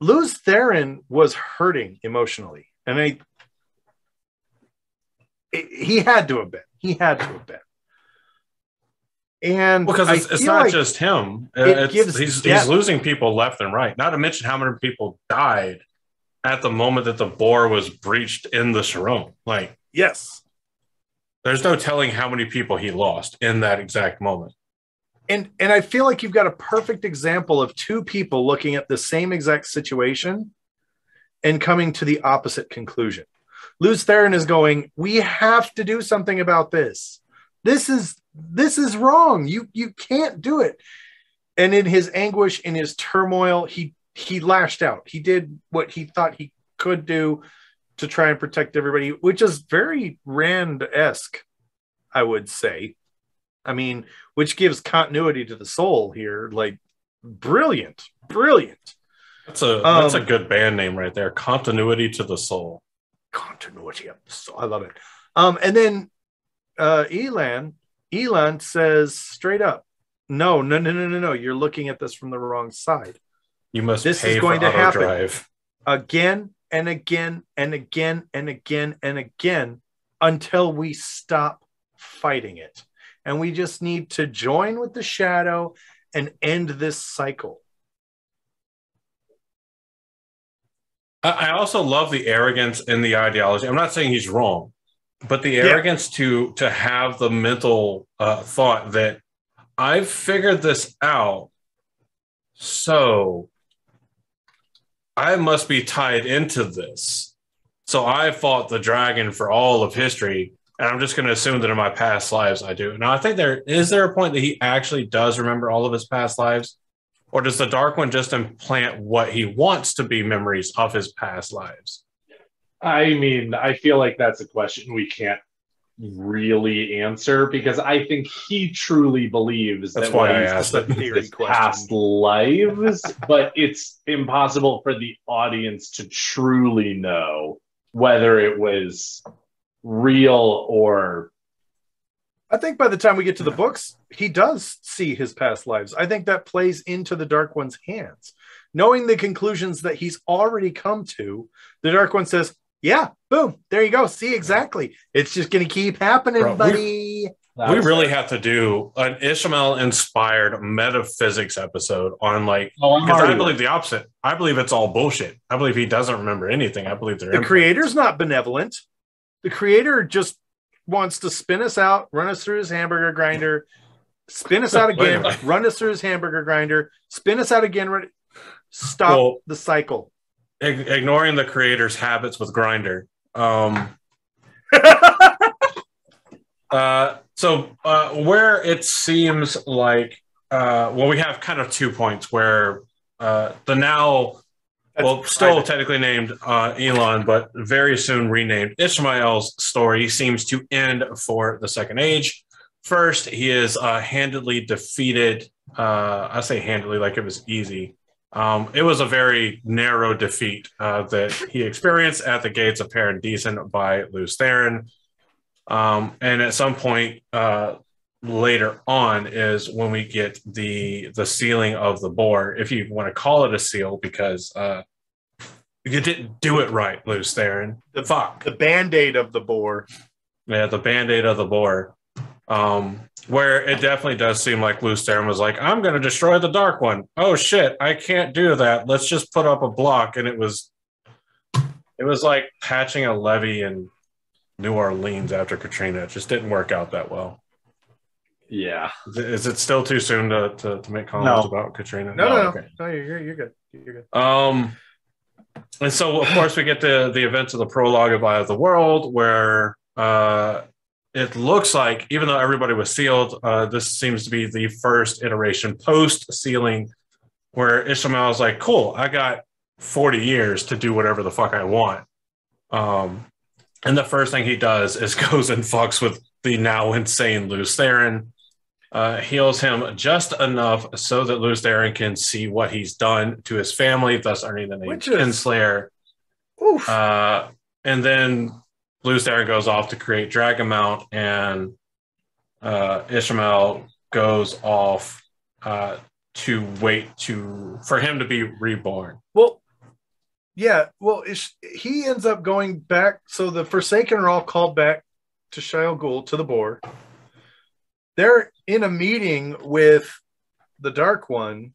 Lews Therin was hurting emotionally, and I, he had to have been. He had to have been. And Because it's, it's not like- just him. it It's- gives he's, he's losing people left and right. Not to mention how many people died at the moment that the bore was breached in the Sharom. Like, yes, there's no telling how many people he lost in that exact moment. And and I feel like you've got a perfect example of two people looking at the same exact situation and coming to the opposite conclusion. Lews Therin is going, "We have to do something about this. This is this is wrong. You you can't do it." And in his anguish, in his turmoil, he he lashed out. He did what he thought he could do to try and protect everybody, which is very Rand esque, I would say. I mean, which gives continuity to the soul here. Like, brilliant, brilliant That's a that's a Um, good band name right there. Continuity to the soul. continuity of the soul. I love it. Um, and then uh, Elan, Elan says straight up, no, no, no, no, no, no. You're looking at this from the wrong side. You must This is going to happen. drive. again and again and again and again and again until we stop fighting it. And we just need to join with the shadow and end this cycle. I also love the arrogance in the ideology. I'm not saying he's wrong, but the arrogance to to have the mental uh, thought that I've figured this out, so I must be tied into this. So I fought the dragon for all of history, and I'm just going to assume that in my past lives I do. Now I think there is there a point that he actually does remember all of his past lives. Or does the Dark One just implant what he wants to be memories of his past lives? I mean, I feel like that's a question we can't really answer because I think he truly believes That's that why what I he's asked That's it. a theory past lives, but it's impossible for the audience to truly know whether it was real or I think by the time we get to the books, he does see his past lives. I think that plays into the Dark One's hands. Knowing the conclusions that he's already come to, the Dark One says, Yeah, boom, there you go. See, exactly. It's just going to keep happening, Bro, buddy. we really have to do an Ishamael inspired metaphysics episode on like Oh, I'm because I already believe the opposite. I believe it's all bullshit. I believe he doesn't remember anything. I believe they're the implants. creator's not benevolent. The creator just wants to spin us out, run us through his hamburger grinder, spin us out again, run us through his hamburger grinder, spin us out again. run- Stop Well- the cycle. Ig- ignoring the creator's habits with Grinder. Um, uh, so uh, where it seems like uh, well, we have kind of two points where uh, the now well, still technically named uh, Elan, but very soon renamed. Ishamael's story seems to end for the Second Age. First, he is uh, handedly defeated. Uh, I say handedly like it was easy. Um, it was a very narrow defeat uh, that he experienced at the gates of Paaran Disen by Lews Therin. Um, and at some point uh, later on is when we get the the sealing of the bore, if you want to call it a seal, because uh, you didn't do it right, Lews Therin. The- fuck. the band-aid of the bore. Yeah, the band-aid of the bore. Um, where it definitely does seem like Blue Theron was like, I'm gonna destroy the dark one. Oh shit, I can't do that. Let's just put up a block. And it was it was like patching a levee in New Orleans after Katrina. It just didn't work out that well. Yeah. Is it still too soon to, to, to make comments No. about Katrina? No, no, no, okay. no. You're, you're- you're good. You're good. Um, and so of course we get the the events of the prologue of Eye of the World, where uh, it looks like even though everybody was sealed, uh, this seems to be the first iteration post sealing, where Ishamael is like, "Cool, I got forty years to do whatever the fuck I want." Um, and the first thing he does is goes and fucks with the now insane Lews Therin uh, heals him just enough so that Lews Therin can see what he's done to his family, thus earning the name Which Kinslayer. Oof. Uh, and then Lews Therin goes off to create Dragonmount, and uh, Ishamael goes off uh, to wait to for him to be reborn. Well, yeah. Well, he ends up going back. So the Forsaken are all called back to Shayol Ghul to the bore. They're in a meeting with the Dark One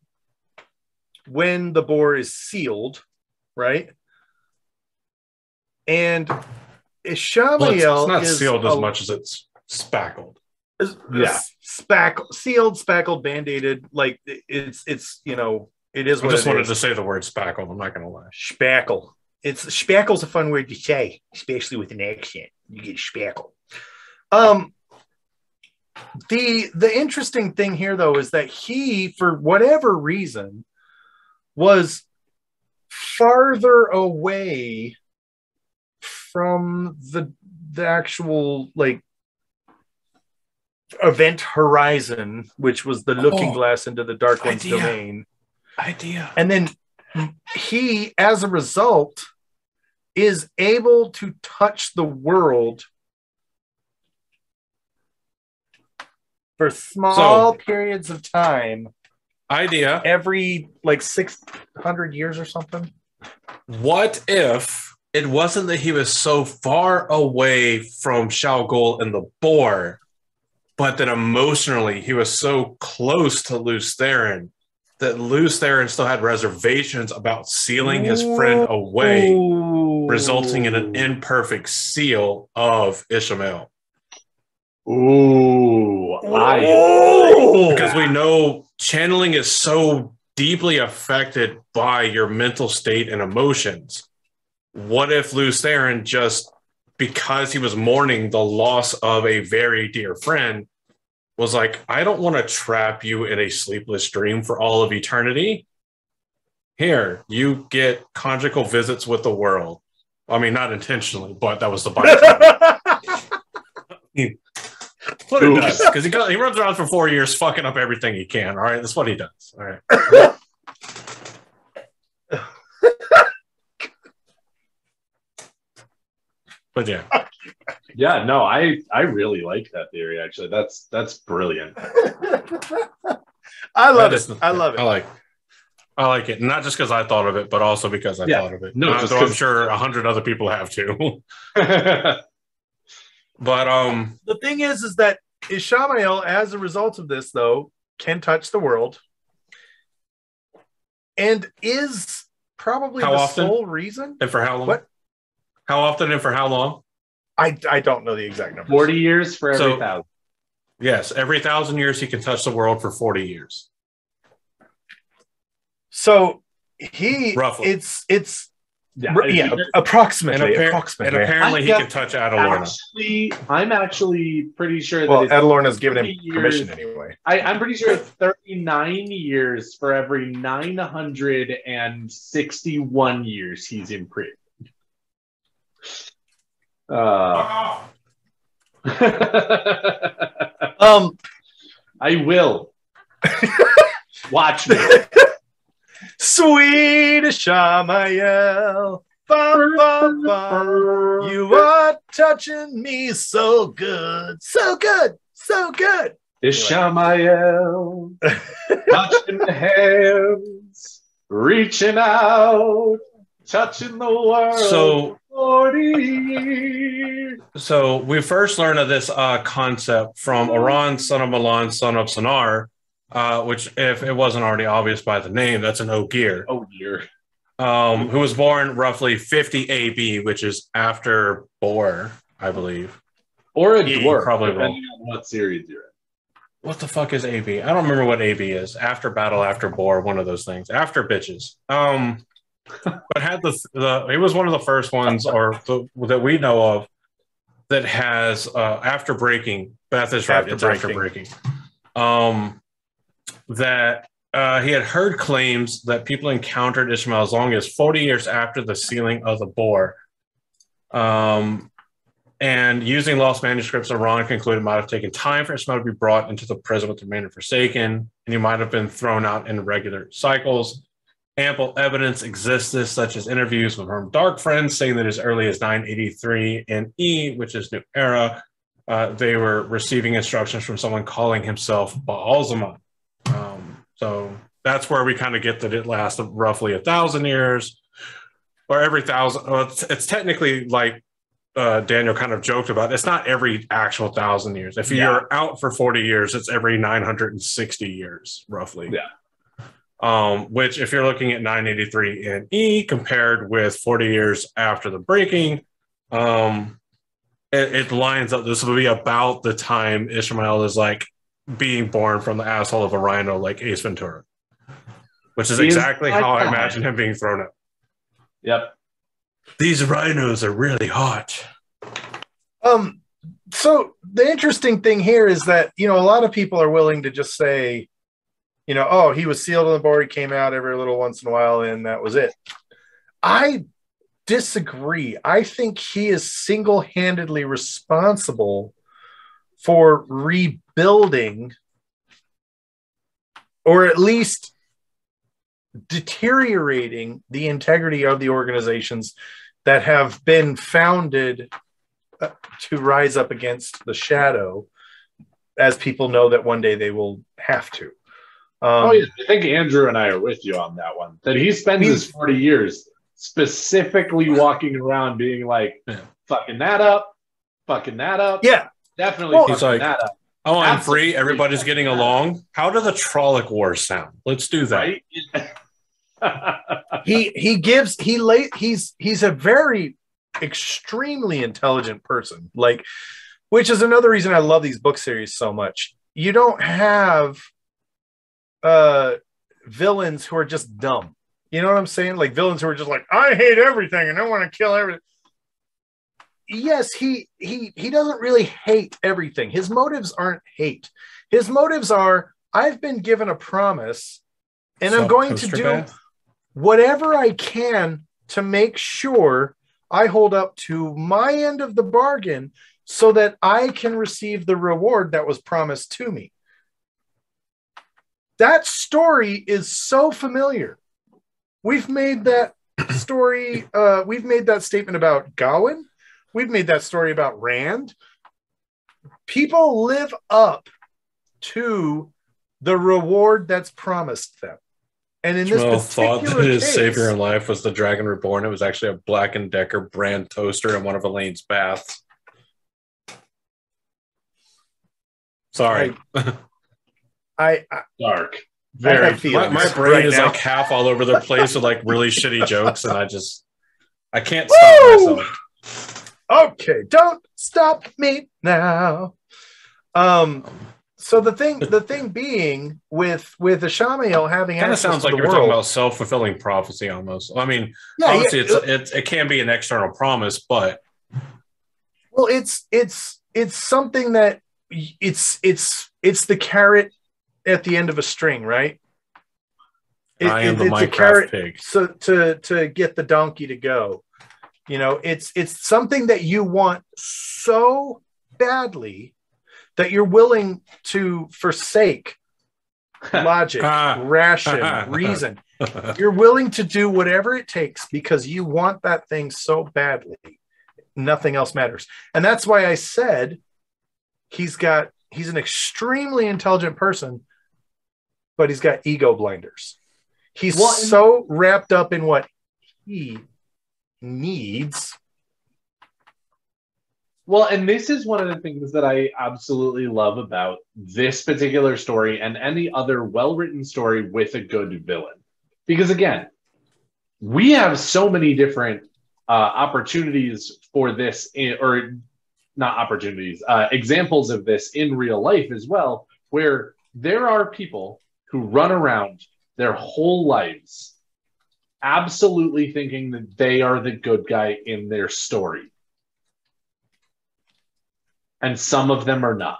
when the bore is sealed, right? And Well, it's, Ishamael it's not sealed as a- much as it's spackled. is- Yeah. spack sealed, spackled, band-aided. Like it's it's you know it is I just wanted is. to say the word spackled. I'm not going to lie. Spackle. It's spackle's a fun word to say, especially with an accent. You get spackle. Um the the interesting thing here though is that he, for whatever reason, was farther away from the the actual like event horizon, which was the looking Oh, glass into the dark one's idea. domain. Idea. And then he, as a result, is able to touch the world for small So- periods of time Idea. every like 600 years or something. What if it wasn't that he was so far away from Shayol Ghul and the bore, but that emotionally he was so close to Lews Therin that Lews Therin still had reservations about sealing his friend away, resulting in an imperfect seal of Ishamael. Ooh. I, Because we know channeling is so deeply affected by your mental state and emotions. What if Lews Therin just because he was mourning the loss of a very dear friend was like, I don't want to trap you in a sleepless dream for all of eternity. Here, you get conjugal visits with the world. I mean, not intentionally, but that was the byproduct. what it does because he, go- he runs around for four years fucking up everything he can. All right, that's what he does. All right. but yeah, yeah, no, I I really like that theory. Actually, that's that's brilliant. I love That it. is- I love it. I it. like. I like it, not just because I thought of it, but also because I Yeah. thought of it. No, No, just I'm sure a hundred other people have too. yeah, but um, The thing is, is that Ishamael, as a result of this, though, can touch the world and is probably How the often? sole reason. and for how long? What? How often and for how long? I, I don't know the exact number. forty years for every So- thousand. Yes, every thousand years he can touch the world for forty years. So he Roughly. it's it's Yeah, R- yeah, I- approximately. And, appar- and apparently I he can touch Adalorna. actually, I'm actually pretty sure that well, it's, Adalorna's given him years- permission anyway. I, I'm pretty sure it's 39 years for every 961 years he's in prison. Uh, Um, I will. Watch me. Swedish Amael. Bum, bum, bum. You are touching me so good, so good, so good. Ishamael, touching the hands, reaching out, touching the world. So 40. So we first learned of this uh, concept from Iran, son of Milan, son of Sonar, uh, which, if it wasn't already obvious by the name, that's an Ogier, Oh dear. um, who was born roughly 50 AB, which is after bore, I believe. Or a dwarf, probably depending on what series you're in. What the fuck is AB? I don't remember what AB is. After battle, after bore, one of those things. After bitches. Um, but had the the it was one of the first ones, or the, that we know of, that has uh, after breaking. Beth is right. After it's after breaking. Um, that uh, he had heard claims that people encountered Ishamael as long as 40 years after the sealing of the bore. Um, and using lost manuscripts, Iran concluded it might have taken time for Ishamael to be brought into the prison with the remainder forsaken, and he might have been thrown out in regular cycles. Ample evidence exists, such as interviews with her dark friends saying that as early as 983 in E, which is New Era, uh, they were receiving instructions from someone calling himself Ba'alzamon. So that's where we kind of get that it lasts roughly a thousand years, or every thousand. Well, it's, it's technically like uh, Daniel kind of joked about. It's not every actual thousand years. If Yeah. you're out for 40 years, it's every 960 years, roughly. Yeah. Um, which, if you're looking at 983 in E compared with 40 years after the breaking, um, it, it lines up. This will be about the time Ishamael is like being born from the asshole of a rhino, like Ace Ventura, which is He is exactly how I imagine him being thrown out. Yep. These rhinos are really hot. Um, so the interesting thing here is that you know a lot of people are willing to just say, you know, oh, he was sealed on the board, he came out every little once in a while, and that was it. I disagree. I think he is single-handedly responsible for rebuilding, or at least deteriorating the integrity of the organizations that have been founded uh, to rise up against the shadow as people know that one day they will have to. Um, oh, yeah. I think Andrew and I are with you on that one. That he spends his 40 years specifically walking around being like, fucking that up, fucking that up. yeah, Definitely Well, fucking He's like- that up. Oh, I'm Absolutely. free. Everybody's getting along. How do the Trolloc Wars sound? Let's do that. Right? he he gives he lay he's he's a very extremely intelligent person like which is another reason i love these book series so much you don't have uh villains who are just dumb you know what i'm saying like villains who are just like i hate everything and i want to kill everything yes he he he doesn't really hate everything his motives aren't hate his motives are i've been given a promise and i'm going to do whatever I can to make sure I hold up to my end of the bargain so that I can receive the reward that was promised to me. That story is so familiar. We've made that story, uh, we've made that statement about Gawain, we've made that story about Rand. People live up to the reward that's promised them. And in this Ishamael thought that his case, savior in life was the Dragon Reborn. It was actually a Black and Decker brand toaster in one of Elayne's baths. Sorry, I, I, Dark. Very have my, my brain right is now. like half all over the place with like really shitty jokes, and I just I can't stop Woo! myself. Okay, don't stop me now. Um, So the thing, the thing being with with the Ishamael having Kind of sounds like you're world, talking about self fulfilling prophecy almost. I mean, yeah, obviously, yeah, it's, it's it can be an external promise, but well, it's it's it's something that it's it's it's the carrot at the end of a string, right? It- I am it- the it's a Minecraft carrot pig. so to to get the donkey to go. You know, it's it's something that you want so badly that you're willing to forsake logic, Ah. ration, reason. You're willing to do whatever it takes because you want that thing so badly. Nothing else matters. And that's why I said he's got he's an extremely intelligent person, but he's got ego blinders. He's Well, so wrapped up in what he needs. Well, and this is one of the things that I absolutely love about this particular story and any other well written story with a good villain. Because again, we have so many different uh, opportunities for this, in, or not opportunities, uh, examples of this in real life as well, where there are people who run around their whole lives absolutely thinking that they are the good guy in their story and some of them are not.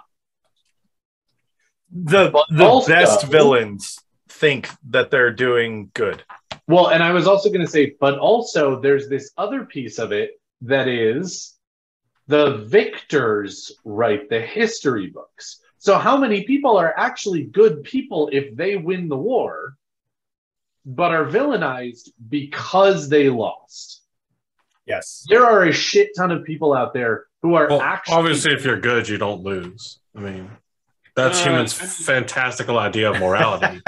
The But the also- best villains think that they're doing good. Well, and I was also going to say, but also there's this other piece of it that is the victors write the history books. So, how many people are actually good people if they win the war, but are villainized because they lost? Yes. There are a shit ton of people out there who are Well, actually obviously, if you're good, you don't lose. I mean, that's Uh, humans' fantastical idea of morality.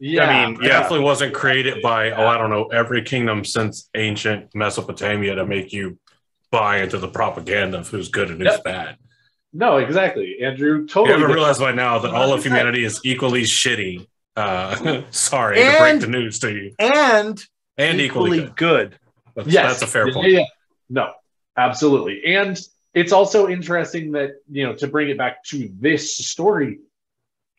yeah, I mean, It definitely wasn't created by, oh, I don't know, every kingdom since ancient Mesopotamia to make you buy into the propaganda of who's good and who's Yep. bad. no, exactly, Andrew. You Totally. haven't different. realized by now that all of humanity is equally shitty. Uh, sorry to break And- the news to you. And, And equally, equally good. good. That's, Yes, that's a fair Yeah, point. yeah. No, absolutely. And it's also interesting that, you know, to bring it back to this story,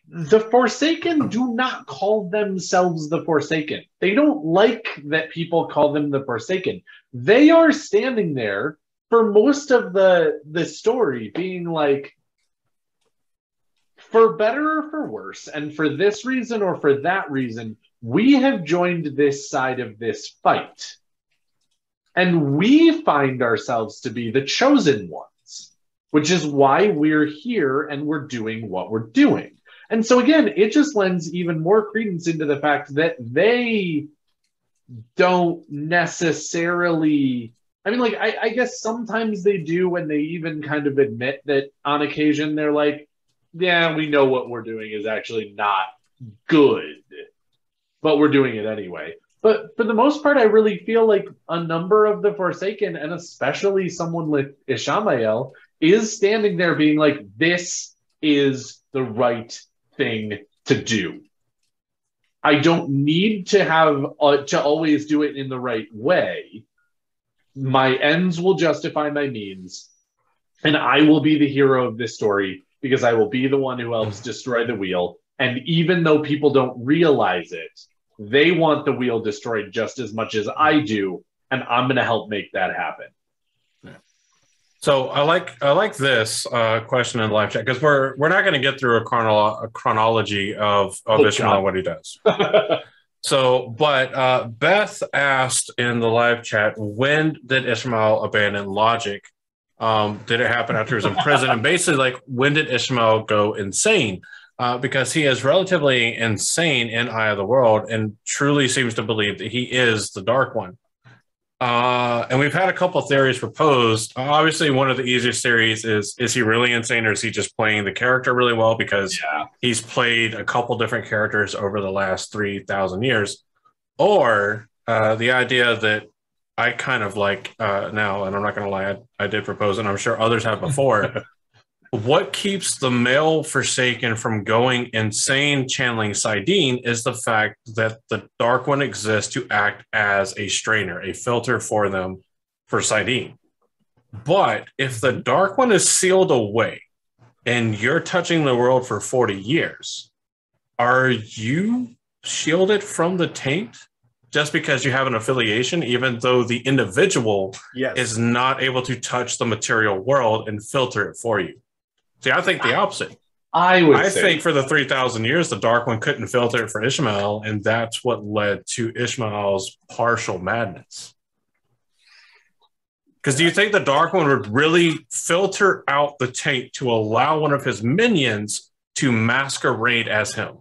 the Forsaken do not call themselves the Forsaken. They don't like that people call them the Forsaken. They are standing there for most of the the story being like for better or for worse and for this reason or for that reason we have joined this side of this fight and we find ourselves to be the chosen ones, which is why we're here and we're doing what we're doing. And so, again, it just lends even more credence into the fact that they don't necessarily. I mean, like, I, I guess sometimes they do when they even kind of admit that on occasion they're like, yeah, we know what we're doing is actually not good, but we're doing it anyway. But for the most part, I really feel like a number of the Forsaken, and especially someone like Ishamael, is standing there being like, this is the right thing to do. I don't need to have uh, to always do it in the right way. My ends will justify my means, and I will be the hero of this story because I will be the one who helps destroy the wheel. And even though people don't realize it, they want the wheel destroyed just as much as I do, and I'm going to help make that happen. So I like I like this uh, question in the live chat because we're we're not going to get through a, a chronology of of Oh, Ishamael and what he does. So, but uh, Beth asked in the live chat, when did Ishamael abandon logic? Um, did it happen after he was in prison? And basically, like, when did Ishamael go insane? Uh, because he is relatively insane in Eye of the World and truly seems to believe that he is the Dark One. Uh, and we've had a couple theories proposed. Obviously, one of the easiest theories is is he really insane or is he just playing the character really well? Because yeah. he's played a couple different characters over the last 3,000 years. Or uh, the idea that I kind of like uh, now, and I'm not going to lie, I, I did propose, and I'm sure others have before. what keeps the male Forsaken from going insane channeling saidin is the fact that the Dark One exists to act as a strainer, a filter for them for saidin. But if the Dark One is sealed away, and you're touching the world for 40 years, are you shielded from the taint just because you have an affiliation, even though the individual Yes. is not able to touch the material world and filter it for you? See, I think the opposite. I would I say think for the 3,000 years, the Dark One couldn't filter it for Ishamael, and that's what led to Ishamael's partial madness. Because do you think the Dark One would really filter out the taint to allow one of his minions to masquerade as him?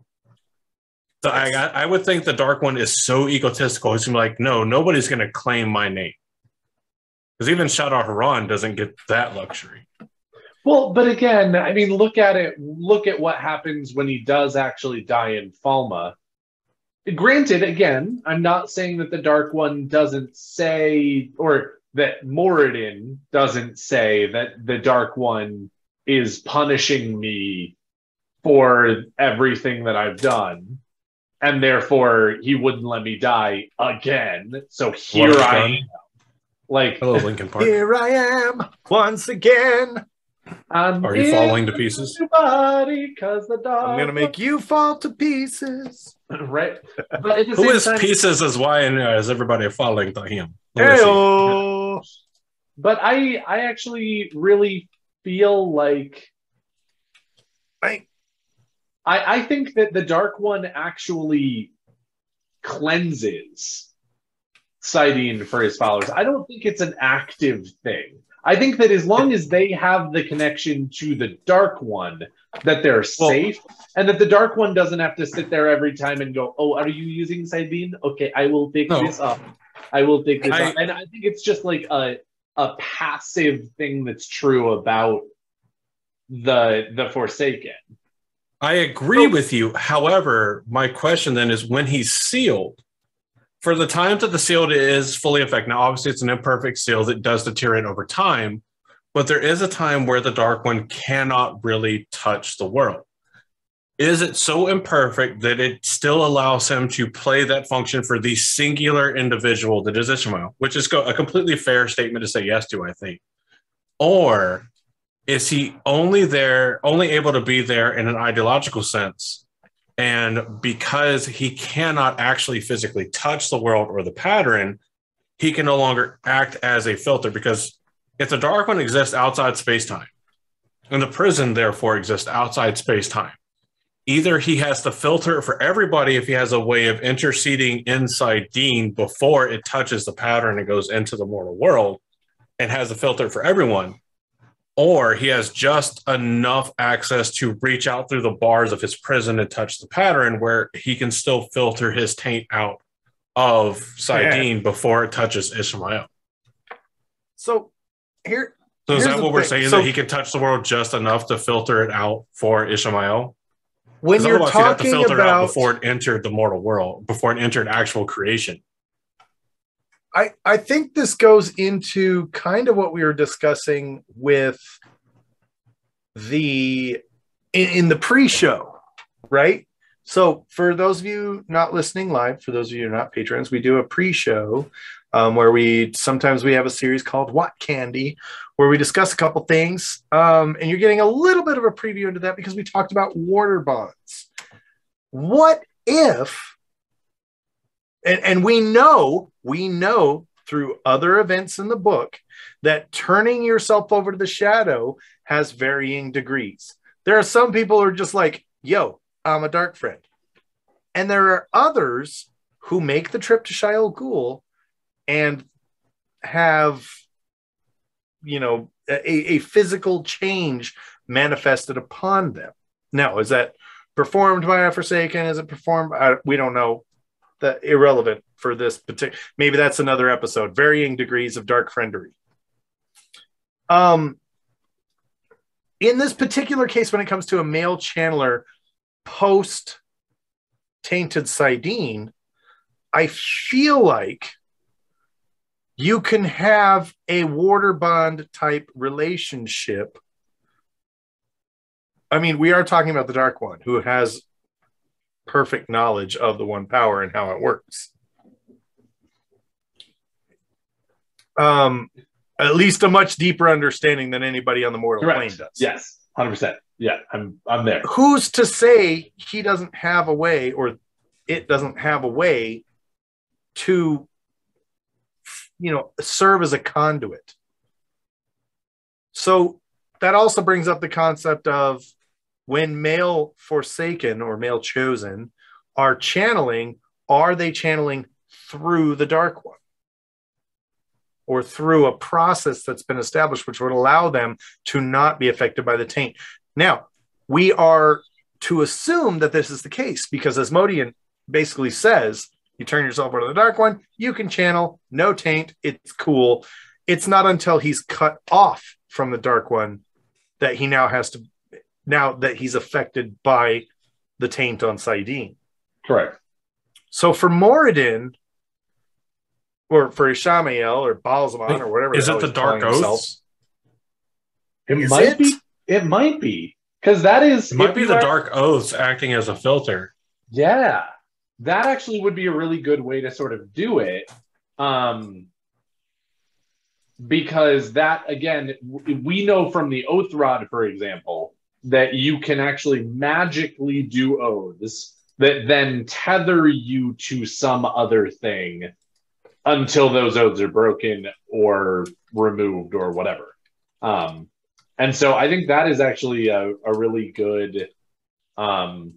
So I, I would think the Dark One is so egotistical. He's like, no, nobody's going to claim my name. Because even Shaidar Haran doesn't get that luxury. Well, but again, I mean, look at it. Look at what happens when he does actually die in Falme. Granted, again, I'm not saying that the Dark One doesn't say, or that Moridin doesn't say that the Dark One is punishing me for everything that I've done, and therefore he wouldn't let me die again. So here I am. Like, Hello, Linkin Park. Here I am once again. I'm Are you falling to pieces? Nobody, cause the dog. I'm gonna make you fall to pieces. right. But at the Who same is time, pieces as why and uh, is everybody falling to him? Let me see. Heyo. but I, I actually really feel like Bang. I, I think that the Dark One actually cleanses saidin for his followers. I don't think it's an active thing. I think that as long as they have the connection to the Dark One, that they're safe, and that the Dark One doesn't have to sit there every time and go, "Oh, are you using saidin? Okay, I will pick No. this up. I will pick this I- up." And I think it's just like a a passive thing that's true about the the Forsaken. I agree with you. However, my question then is when he's sealed, for the time that the seal is fully effective. Now, obviously, it's an imperfect seal that does deteriorate over time, but there is a time where the Dark One cannot really touch the world. Is it so imperfect that it still allows him to play that function for the singular individual that is Ishamael, which is a completely fair statement to say yes to, I think? Or is he only there, only able to be there in an ideological sense? And because he cannot actually physically touch the world or the pattern, he can no longer act as a filter. Because if the dark one exists outside space time, and the prison therefore exists outside space time, either he has to filter for everybody if he has a way of interceding inside Dean before it touches the pattern and goes into the mortal world and has a filter for everyone or he has just enough access to reach out through the bars of his prison and touch the pattern where he can still filter his taint out of saidin before it touches Ishamael. So here, So is that what we're thing. saying? So- that he can touch the world just enough to filter it out for Ishamael? when you're otherwise have to talking filter it out about, before it entered the mortal world, before it entered actual creation. I I think this goes into kind of what we were discussing with the in, in the pre-show, right? So for those of you not listening live, for those of you not patrons, we do a pre-show um, where we sometimes we have a series called What Candy, where we discuss a couple things, um, and you're getting a little bit of a preview into that because we talked about Warder bonds. What if and, and we know we know through other events in the book that turning yourself over to the shadow has varying degrees. There are some people who are just like yo i'm a dark friend. And there are others who make the trip to Shayol Ghul and have you know a, a physical change manifested upon them. Now is that performed by a forsaken? Is it performed? I, we don't know that irrelevant for this particular maybe that's another episode. Varying degrees of dark friendery. Um in this particular case when it comes to a male channeler post tainted saidin i feel like you can have a Warder bond type relationship. I mean we are talking about the dark one who has perfect knowledge of the one power and how it works. Um, at least a much deeper understanding than anybody on the mortal plane does. Yes, hundred percent. Yeah, I'm I'm there. who's to say he doesn't have a way or it doesn't have a way to you know serve as a conduit so that also brings up the concept of when male forsaken or male chosen are channeling are they channeling through the dark one or through a process that's been established which would allow them to not be affected by the taint now we are to assume that this is the case because Asmodean basically says you turn yourself over to the dark one, you can channel, no taint, it's cool. It's not until he's cut off from the dark one that he now has to now that he's affected by the taint on Saidin. Correct. So for Moridin, or for Ishamael or Ba'alzamon or whatever, Is it the Dark calling himself, Oaths? It Is might it? be. It might be because that is It might be the are- Dark Oaths acting as a filter. Yeah, that actually would be a really good way to sort of do it. Um, because that again, w- we know from the oath rod, for example, that you can actually magically do oaths that then tether you to some other thing until those oaths are broken or removed or whatever. Um, and so I think that is actually a, a really good um,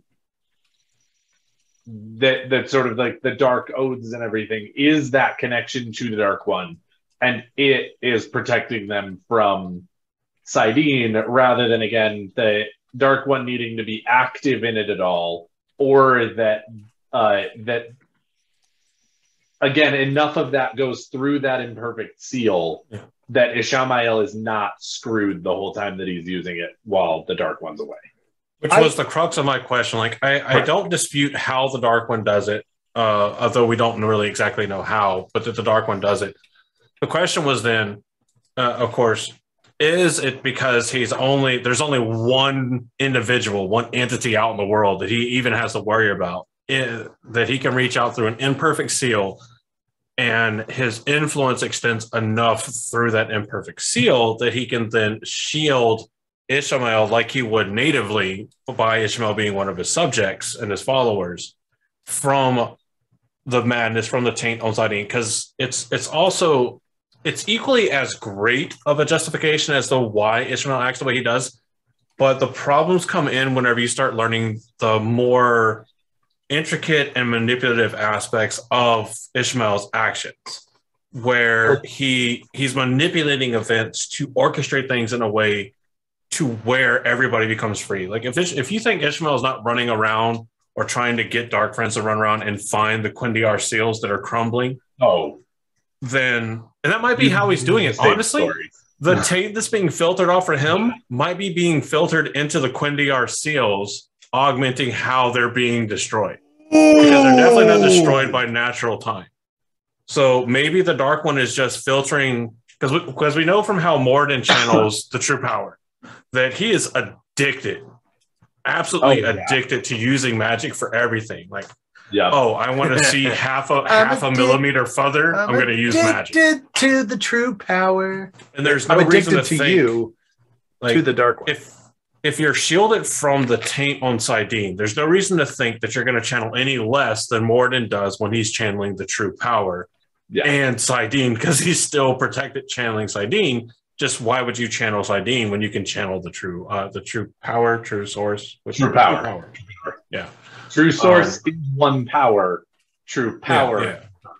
that that sort of like the dark oaths and everything is that connection to the dark one and it is protecting them from saidin rather than again the dark one needing to be active in it at all or that uh that again enough of that goes through that imperfect seal Yeah. that Ishamael is not screwed the whole time that he's using it while the dark one's away Which I- was the crux of my question. Like, I, I don't dispute how the Dark One does it, uh, although we don't really exactly know how, but that the Dark One does it. The question was then, uh, of course, is it because he's only there's only one individual, one entity out in the world that he even has to worry about eh, that he can reach out through an imperfect seal, and his influence extends enough through that imperfect seal that he can then shield Ishamael like he would natively by Ishamael being one of his subjects and his followers from the madness from the taint on saidin because it's it's also it's equally as great of a justification as to why Ishamael acts the way he does but the problems come in whenever you start learning the more intricate and manipulative aspects of Ishamael's actions where he he's manipulating events to orchestrate things in a way to where everybody becomes free. Like if if you think Ishamael is not running around or trying to get Dark Friends to run around and find the cuendillar seals that are crumbling, oh then and that might be how he's doing it. Honestly, story. the tape that's being filtered off for him might be being filtered into the cuendillar seals, augmenting how they're being destroyed. Because they're definitely not destroyed by natural time. So maybe the dark one is just filtering because we, because we know from how Moridin channels the true power that he is addicted, absolutely Oh, yeah. addicted to using magic for everything. Like, yeah oh, I want to see half a half a millimeter further. I'm, going to use magic, addicted to the true power. and there's no I'm reason to, to, think, you like, to the dark one. if if you're shielded from the taint on saidin, there's no reason to think that you're going to channel any less than Moridin does when he's channeling the true power. Yeah. And saidin, because he's still protected channeling saidin. Just why would you channel saidin when you can channel the true uh the true power, true source, which True power. Yeah. True source um, is one power. True power. Yeah, yeah.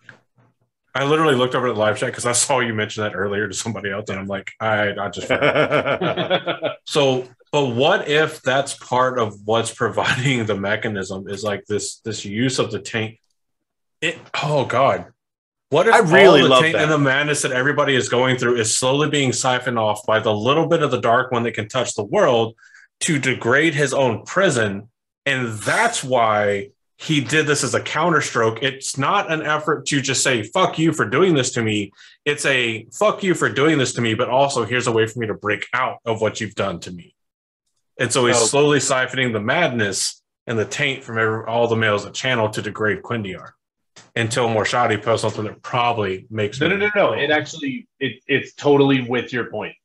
I literally looked over at the live chat because I saw you mention that earlier to somebody else, and I'm like, I, I just So, but what if that's part of what's providing the mechanism is like this this use of the tank? It oh god. What if I really all the love taint that. and the madness that everybody is going through is slowly being siphoned off by the little bit of the dark one that can touch the world to degrade his own prison? And that's why he did this as a counterstroke. It's not an effort to just say, fuck you for doing this to me. It's a fuck you for doing this to me, but also here's a way for me to break out of what you've done to me. And so he's Oh. slowly siphoning the madness and the taint from every, all the males that channel to degrade cuendillar until Morshadi posts something that probably makes No, no, no, no. It actually, it, it's totally with your point.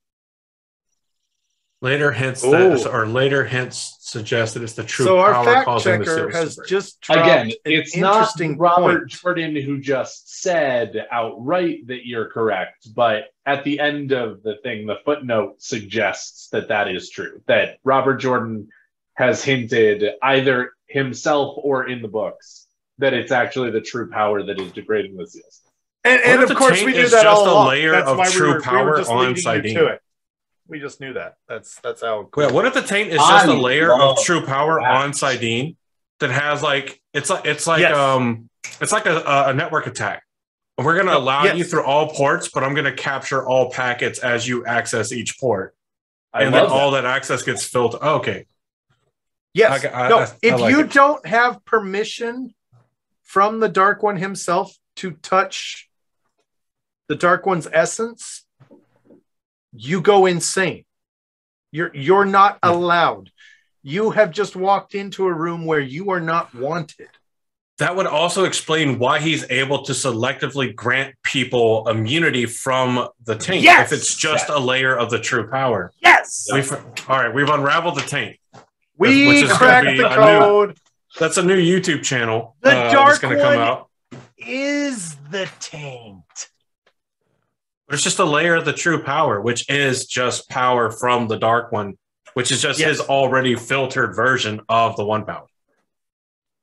Later hints Ooh. that, or later hints suggest that it's the true so our power fact causing checker has break. just dropped Again, an it's not interesting Robert point. Jordan who just said outright that you're correct, but at the end of the thing, the footnote suggests that that is true. That Robert Jordan has hinted either himself or in the books that it's actually the true power that is degrading the seals. And, and of course we knew is that just all a along. layer That's of why we true were, we were power just on leading you saidin? To it. We just knew that. That's that's how. Yeah, what if the taint is just I a layer of true power that. on saidin that has like it's like it's like Yes. um it's like a, a network attack. And We're gonna allow yes. you through all ports, but I'm gonna capture all packets as you access each port, I and then love that. all that access gets filtered. Oh, okay, Yes. I- I- no. I- I if like you it. don't have permission from the Dark One himself to touch the Dark One's essence, you go insane. You're you're not allowed. You have just walked into a room where you are not wanted. that would also explain why he's able to selectively grant people immunity from the taint Yes! if it's just a layer of the true power. Yes. We've all right, we've unraveled the taint. We cracked the a new- code. That's a new YouTube channel. The uh, Dark that's going to come out. Is the taint. It's just a layer of the true power, which is just power from the dark one, which is just Yes. his already filtered version of the one power.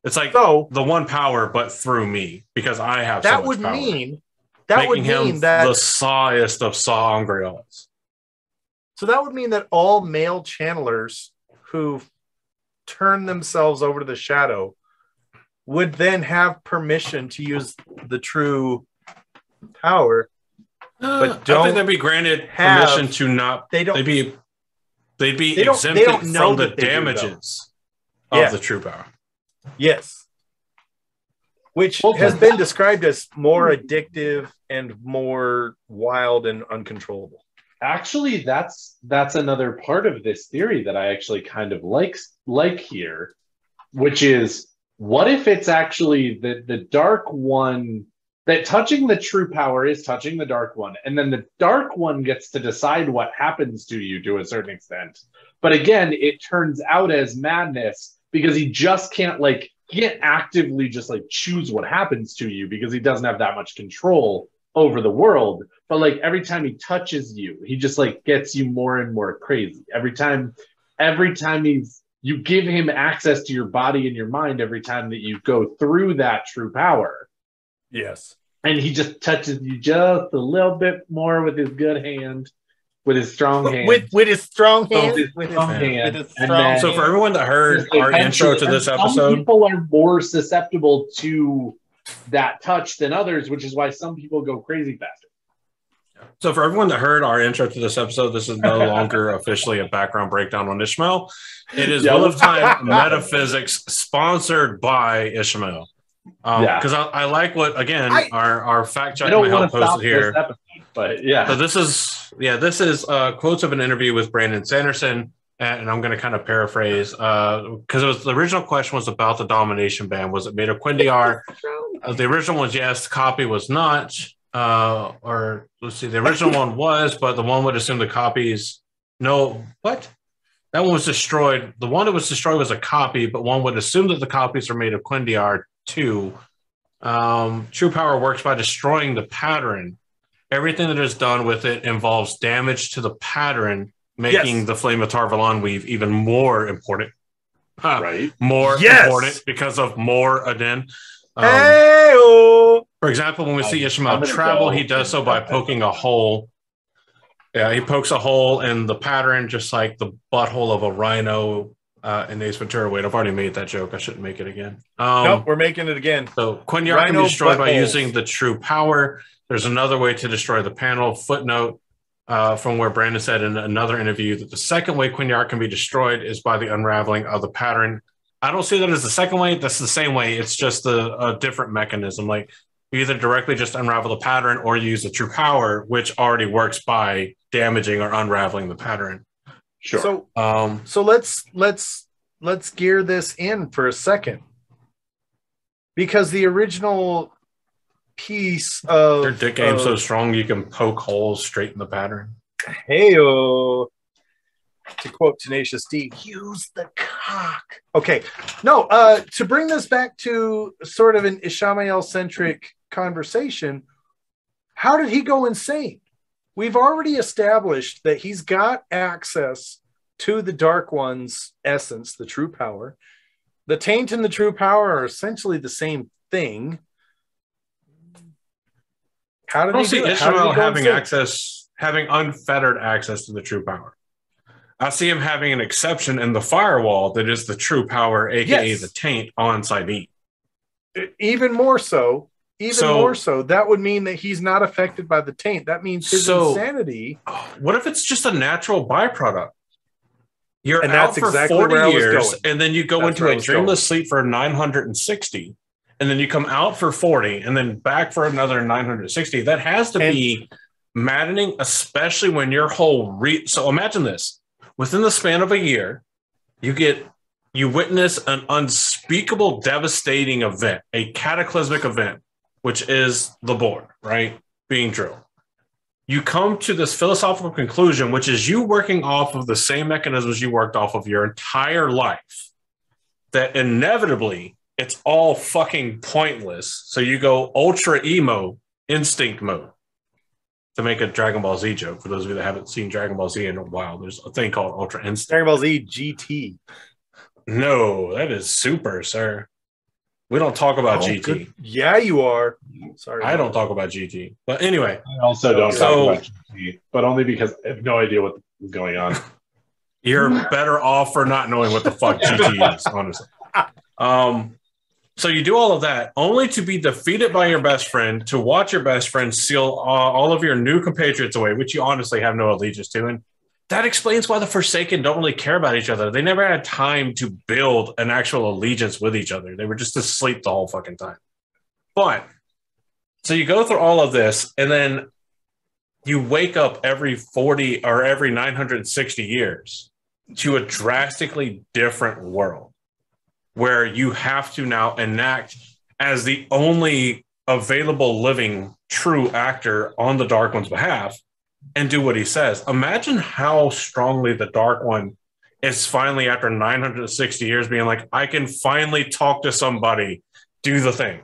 It's like So the one power, but through me, because I have so that much would power, mean that making would him mean that the sawest of sa'angreals. So that would mean that all male channelers who turn themselves over to the shadow would then have permission to use the true power. But don't think they'd be granted have- permission to not. They don't. They'd be they'd be They don't- they exempted don't know from the that they do, though. damages Yeah. of the true power. yes. Which Well, has then- been described as more addictive and more wild and uncontrollable. actually that's that's another part of this theory that i actually kind of like like here which is what if it's actually the the dark one that touching the true power is touching the dark one. And then the dark one gets to decide what happens to you to a certain extent. But again it turns out as madness because he just can't like he can't actively just like choose what happens to you because he doesn't have that much control over the world. But like every time he touches you he just like gets you more and more crazy. Every time every time he's you give him access to your body and your mind every time that you go through that true power Yes. and he just touches you just a little bit more with his good hand with his strong hand With with his strong So hand. his With his, strong with hand, his strong then- So for everyone that heard our intro to And this some episode, people are more susceptible to that touch than others which is why some people go crazy faster So, for everyone that heard our intro to this episode, this is no longer officially a background breakdown on Ishamael. It is Yeah. Wheel of Time Metaphysics, sponsored by Ishamael. Um, Yeah. Because I, I like what again I- our our fact check my help stop posted here. episode, but yeah So this is yeah, this is uh, quotes of an interview with Brandon Sanderson, and I'm going to kind of paraphrase because it was the original question was about the domination band. Was it made of cuendillar? Uh, the original was yes, the copy was not. Uh, or let's see, the original one was, but the one would assume the copies. No, what? That one was destroyed. The one that was destroyed was a copy, but one would assume that the copies are made of cuendillar too. Um, True Power works by destroying the pattern. Everything that is done with it involves damage to the pattern, making Yes. the Flame of Tar Valon weave even more important. Huh right more Yes. important because of Moridin. Um, Hey-oh. for example, when we see Ishamael travel, go he does so by poking a hole. Yeah, he pokes a hole in the pattern, just like the butthole of a rhino uh, in Ace Ventura. Wait, I've already made that joke. I shouldn't make it again. Um, nope, we're making it again. so cuendillar can be destroyed by buttholes. using the true power. There's another way to destroy the panel. Footnote uh, from where Brandon said in another interview that the second way cuendillar can be destroyed is by the unraveling of the pattern. I don't see that as the second way. That's the same way. It's just a, a different mechanism. Like you either directly just unravel the pattern or you use the true power, which already works by damaging or unraveling the pattern. Sure So Um, so let's let's let's gear this in for a second. Because the original piece of their dick game so strong you can poke holes straight in the pattern. Heyo. to quote Tenacious D, use the cock. Okay, no, uh, to bring this back to sort of an Ishamael centric conversation, how did he go insane? We've already established that he's got access to the Dark One's essence, the true power. The taint and the true power are essentially the same thing. How I don't see do it? How did Ishamael he go having access, having unfettered access to the true power. I see him having an exception in the firewall that is the true power, aka Yes. the taint on saidin. even more so even So- more so that would mean that he's not affected by the taint that means his So- insanity What if it's just a natural byproduct? You're And out for exactly 40 where years, and then you go That's into a I a was dreamless sleep for 960, and then you come out for 40, and then back for another 960. That has to And- be maddening, especially when your whole re. So imagine this: within the span of a year, you get you witness an unspeakable, devastating event, a cataclysmic event, which is the board, right, being drilled you come to this philosophical conclusion, which is you working off of the same mechanisms you worked off of your entire life, that inevitably it's all fucking pointless. So you go ultra emo instinct mode to make a Dragon Ball Z joke. For those of you that haven't seen Dragon Ball Z in a while, there's a thing called ultra instinct. Dragon Ball Z GT. No, that is super, sir. We don't talk about Oh, GT. good. Yeah, you are. Sorry. I don't talk about GT. But anyway, I also don't So- talk about GT, but only because I have no idea what is going on. You're better off for not knowing what the fuck GT is, honestly. Um, so you do all of that only to be defeated by your best friend, to watch your best friend seal uh, all of your new compatriots away, which you honestly have no allegiance to. And that explains why the Forsaken don't really care about each other. They never had time to build an actual allegiance with each other. They were just asleep the whole fucking time. But so you go through all of this, and then you wake up every 40 or every 960 years to a drastically different world where you have to now enact as the only available living true actor on the Dark One's behalf and do what he says. Imagine how strongly the Dark One is finally, after 960 years, being like, I can finally talk to somebody, do the thing.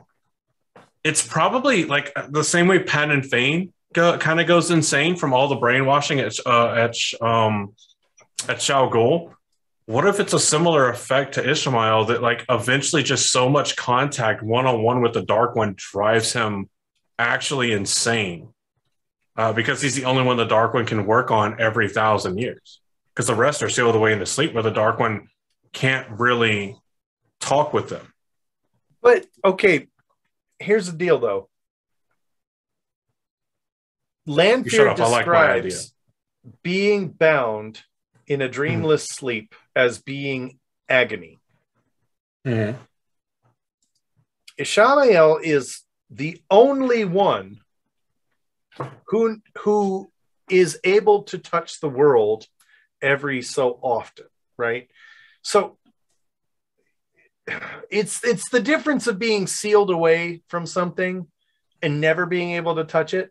It's probably like the same way Padan Fain go, kind of goes insane from all the brainwashing at uh, at um, at Shayol Ghul. What if it's a similar effect to Ishamael that like eventually just so much contact one on one with the Dark One drives him actually insane uh, because he's the only one the Dark One can work on every thousand years because the rest are sealed away in the sleep where the Dark One can't really talk with them. But okay, here's the deal though. Lanfear up, like my idea. describes being bound in a dreamless sleep as being agony. Ishamael is the only one who who is able to touch the world every so often, right? So it's it's the difference of being sealed away from something and never being able to touch it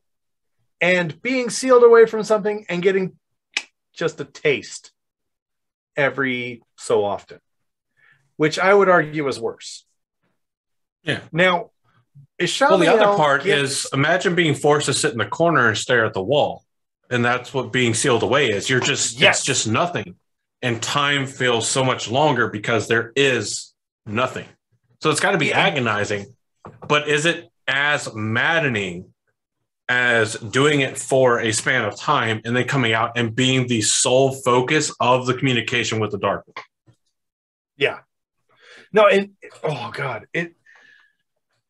and being sealed away from something and getting just a taste every so often which i would argue is worse Yeah. now Well, the other part gets- is imagine being forced to sit in the corner and stare at the wall. And that's what being sealed away is. You're just, Yes. it's just nothing. And time feels so much longer because there is nothing. So it's got to be Yeah. agonizing. But is it as maddening as doing it for a span of time and then coming out and being the sole focus of the communication with the dark? one? Yeah. No, and oh god, it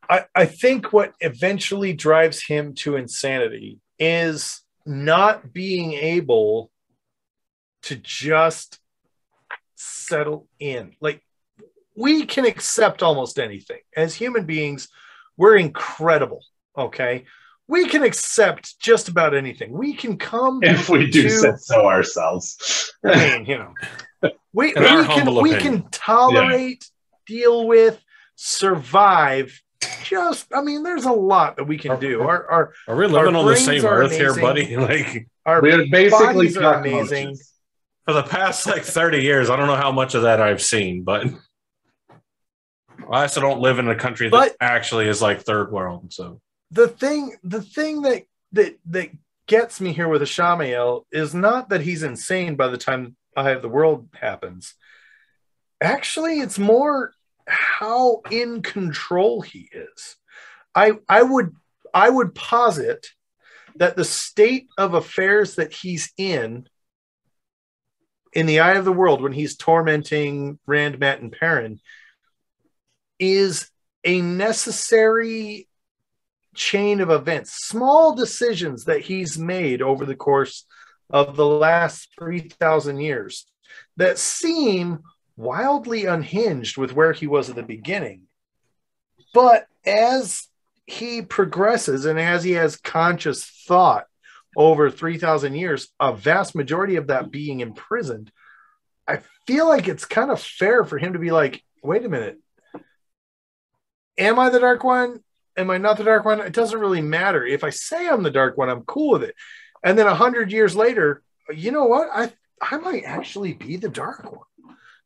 I I think what eventually drives him to insanity is not being able to just settle in. Like we can accept almost anything. As human beings, we're incredible, okay? We can accept just about anything. We can come If we do to- say so ourselves. I mean, you know, we, we can we opinion. can tolerate, deal with, survive. Just, I mean, there's a lot that we can do. Our our Are we living on the same are earth here, buddy? Like, our We're basically bodies are cockroaches. amazing. for the past like 30 years, I don't know how much of that I've seen, but I also don't live in a country that But- actually is like third world. So the thing the thing that that that gets me here with Ishamael is not that he's insane by the time Eye of the World happens. Actually, it's more how in control he is. I I would I would posit that the state of affairs that he's in in the eye of the world when he's tormenting Rand, Mat, and Perrin is a necessary chain of events, small decisions that he's made over the course of the last 3,000 years that seem wildly unhinged with where he was at the beginning. But as he progresses and as he has conscious thought over 3,000 years, a vast majority of that being imprisoned, I feel like it's kind of fair for him to be like, wait a minute. Am I the Dark One? Am I not the Dark One? It doesn't really matter. If I say I'm the Dark One, I'm cool with it. And then a hundred years later, you know what? I I might actually be the Dark One.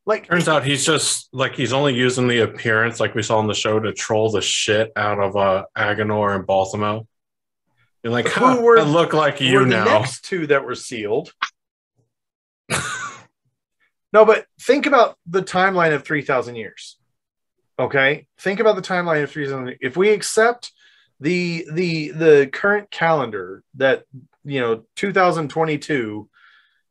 Like turns out he's just like he's only using the appearance, like we saw on the show, to troll the shit out of uh Aginor and Balthamel. You're like, Who huh, were- I look like you were the now. next two that were sealed. no, but think about the timeline of 3,000 years. Okay? Think about the timeline of 3,000. If we accept the the the current calendar that you know 2022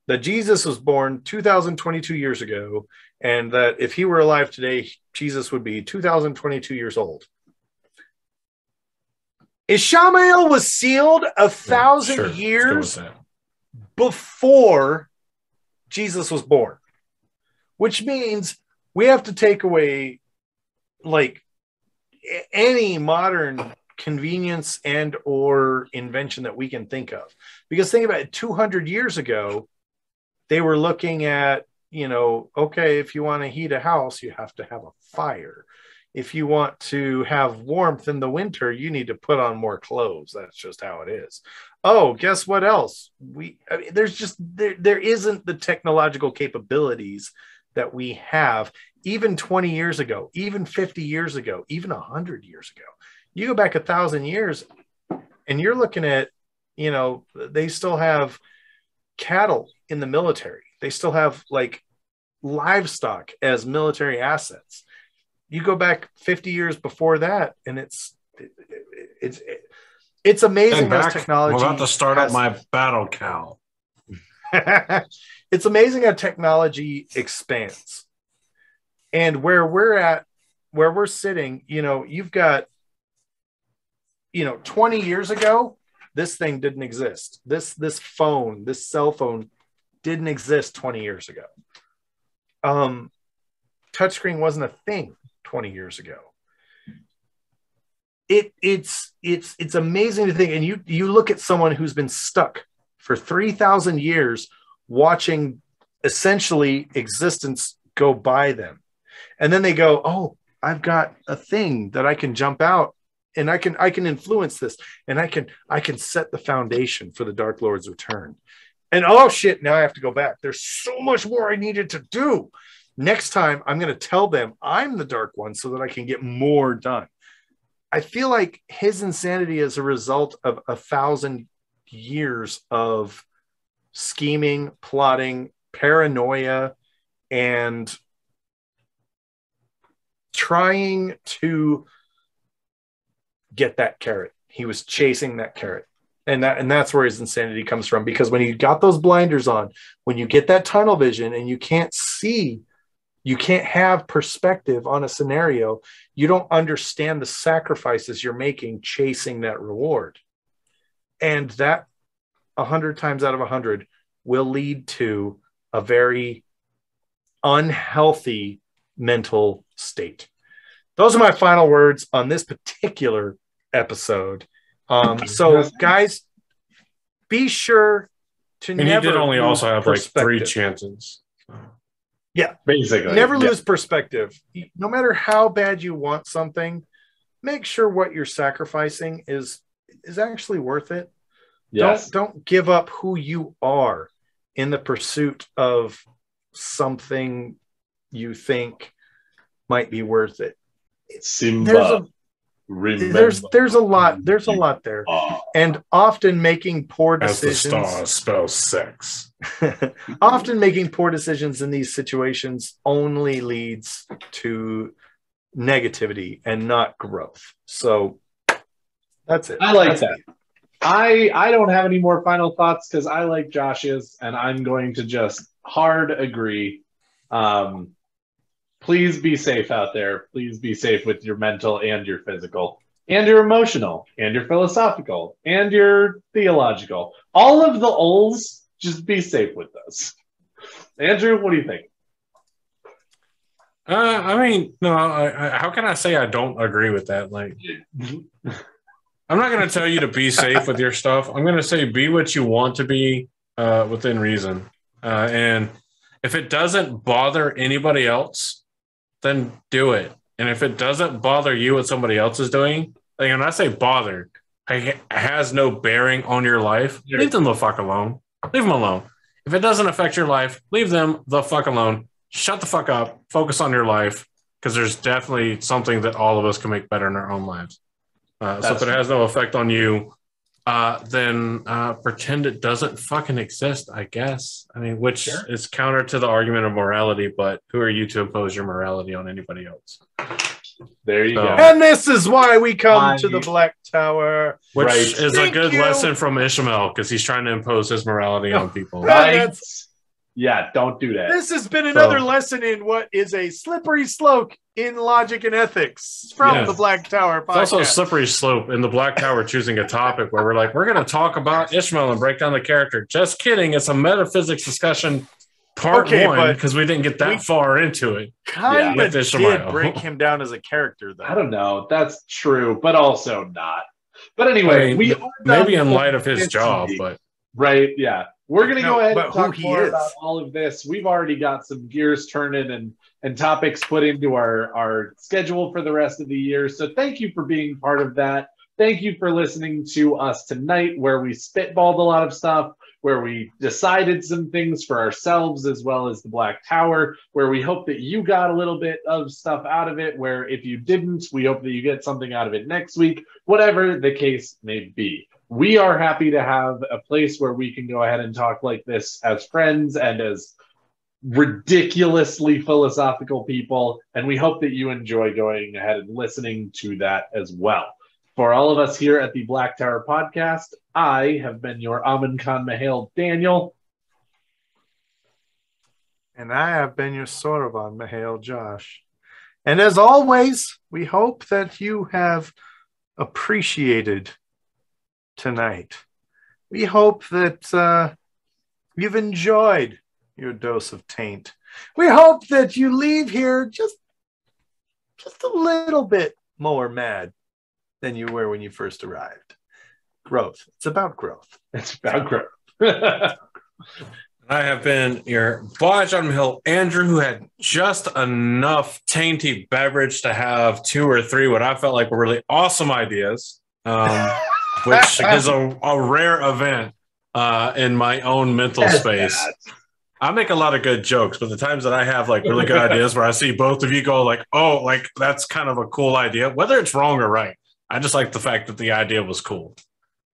that Jesus was born 2022 years ago and that if he were alive today Jesus would be 2022 years old. Ishamael was sealed a thousand Sure, go with years before Jesus was born, which means we have to take away like any modern convenience and or invention that we can think of. Because think about it 200 years ago they were looking at you know okay if you want to heat a house you have to have a fire. If you want to have warmth in the winter you need to put on more clothes. That's just how it is. Oh guess what else? We I mean, there's just there, there isn't the technological capabilities that we have. Even 20 years ago even 50 years ago even 100 years ago. You go back a thousand years and you're looking at you know they still have cattle in the military they still have like livestock as military assets. You go back 50 years before that and it's it's it's amazing as technology we're about to start has- up my battle cow. it's amazing how technology expands. And where we're at where we're sitting you know you've got you know 20 years ago this thing didn't exist. This this phone this cell phone didn't exist 20 years ago. Um touchscreen wasn't a thing 20 years ago. It it's it's it's amazing to think and you you look at someone who's been stuck for 3000 years watching essentially existence go by them. And then they go oh i've got a thing that i can jump out and i can i can influence this and i can i can set the foundation for the dark lord's return and oh shit now i have to go back. There's so much more i needed to do. Next time i'm going to tell them i'm the dark one so that i can get more done. I feel like his insanity is a result of a thousand years of scheming plotting paranoia and trying to get that carrot. He was chasing that carrot and that and that's where his insanity comes from because when you got those blinders on when you get that tunnel vision and you can't see you can't have perspective on a scenario you don't understand the sacrifices you're making chasing that reward. And that a hundred times out of a hundred will lead to a very unhealthy mental state. Those are my final words on this particular episode um, so guys be sure to And he never did only lose also have like three perspective. chances. Basically. never Yeah. lose perspective no matter how bad you want something make sure what you're sacrificing is is actually worth it Yes. don't don't give up who you are in the pursuit of something you think might be worth it. Simba. There's remember. there's there's a lot there's a lot there, and often making poor decisions. As the decisions. star spells sex. often making poor decisions in these situations only leads to negativity and not growth. So that's it. I like That's that. it. I I don't have any more final thoughts because I like Josh's, and I'm going to just hard agree. Um, please be safe out there. Please be safe with your mental and your physical, and your emotional, and your philosophical, and your theological. All of the O's. Just be safe with those. Andrew, what do you think? Uh, I mean, no. I, I, how can I say I don't agree with that? Like, I'm not going to tell you to be safe with your stuff. I'm going to say be what you want to be uh, within reason. Uh, and if it doesn't bother anybody else, then do it. And if it doesn't bother you what somebody else is doing, like when I say bothered, it has no bearing on your life. Leave them the fuck alone. Leave them alone. If it doesn't affect your life, leave them the fuck alone. Shut the fuck up. Focus on your life because there's definitely something that all of us can make better in our own lives. Uh, so if it has no effect on you, uh, then uh, pretend it doesn't fucking exist, I guess. I mean, which Sure. is counter to the argument of morality, but who are you to impose your morality on anybody else? There you So- go. And this is why we come I- to the Black Tower. Which Right. is a good you. lesson from Ishamael because he's trying to impose his morality on people. Right. Right? that's- Yeah, don't do that. This has been another So- lesson in what is a slippery slope in logic and ethics from Yes. the Black Tower It's also a slippery slope in the Black Tower choosing a topic where we're like, we're going to talk about Ishamael and break down the character. Just kidding. It's a metaphysics discussion part Okay, one because we didn't get that we- far into it. kind Yeah, of with Ishamael. did break him down as a character, though. I don't know. That's true, but also not. But anyway, I mean, we are Maybe in light of his job, but right, yeah, we're gonna No, go ahead and talk more is. about all of this. We've already got some gears turning and and topics put into our our schedule for the rest of the year. So thank you for being part of that. Thank you for listening to us tonight, where we spitballed a lot of stuff, where we decided some things for ourselves as well as the Black Tower, where we hope that you got a little bit of stuff out of it. Where if you didn't, we hope that you get something out of it next week, whatever the case may be. We are happy to have a place where we can go ahead and talk like this as friends and as ridiculously philosophical people. And we hope that you enjoy going ahead and listening to that as well. For all of us here at the Black Tower podcast, I have been your Amin Khan Mahale Daniel. And I have been your Sorovan Mahale Josh. And as always, we hope that you have appreciated tonight. We hope that uh, you've enjoyed your dose of taint. We hope that you leave here just, just a little bit more mad than you were when you first arrived. Growth. It's about growth. It's about growth. I have been your boss on Hill, Andrew, who had just enough tainty beverage to have two or three what I felt like were really awesome ideas, um, which is a, a rare event uh, in my own mental space. I make a lot of good jokes, but the times that I have like really good ideas where I see both of you go like, "Oh, like that's kind of a cool idea," whether it's wrong or right. I just like the fact that the idea was cool.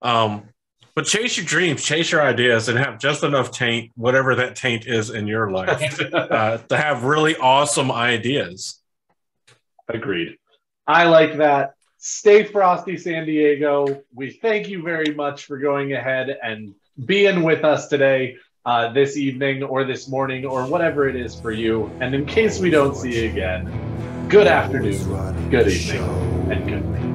Um, but chase your dreams, chase your ideas, and have just enough taint, whatever that taint is in your life, uh, to have really awesome ideas. Agreed. I like that. Stay frosty, San Diego. We thank you very much for going ahead and being with us today, uh, this evening, or this morning, or whatever it is for you. And in case we don't see you again, good afternoon, good evening, and good night.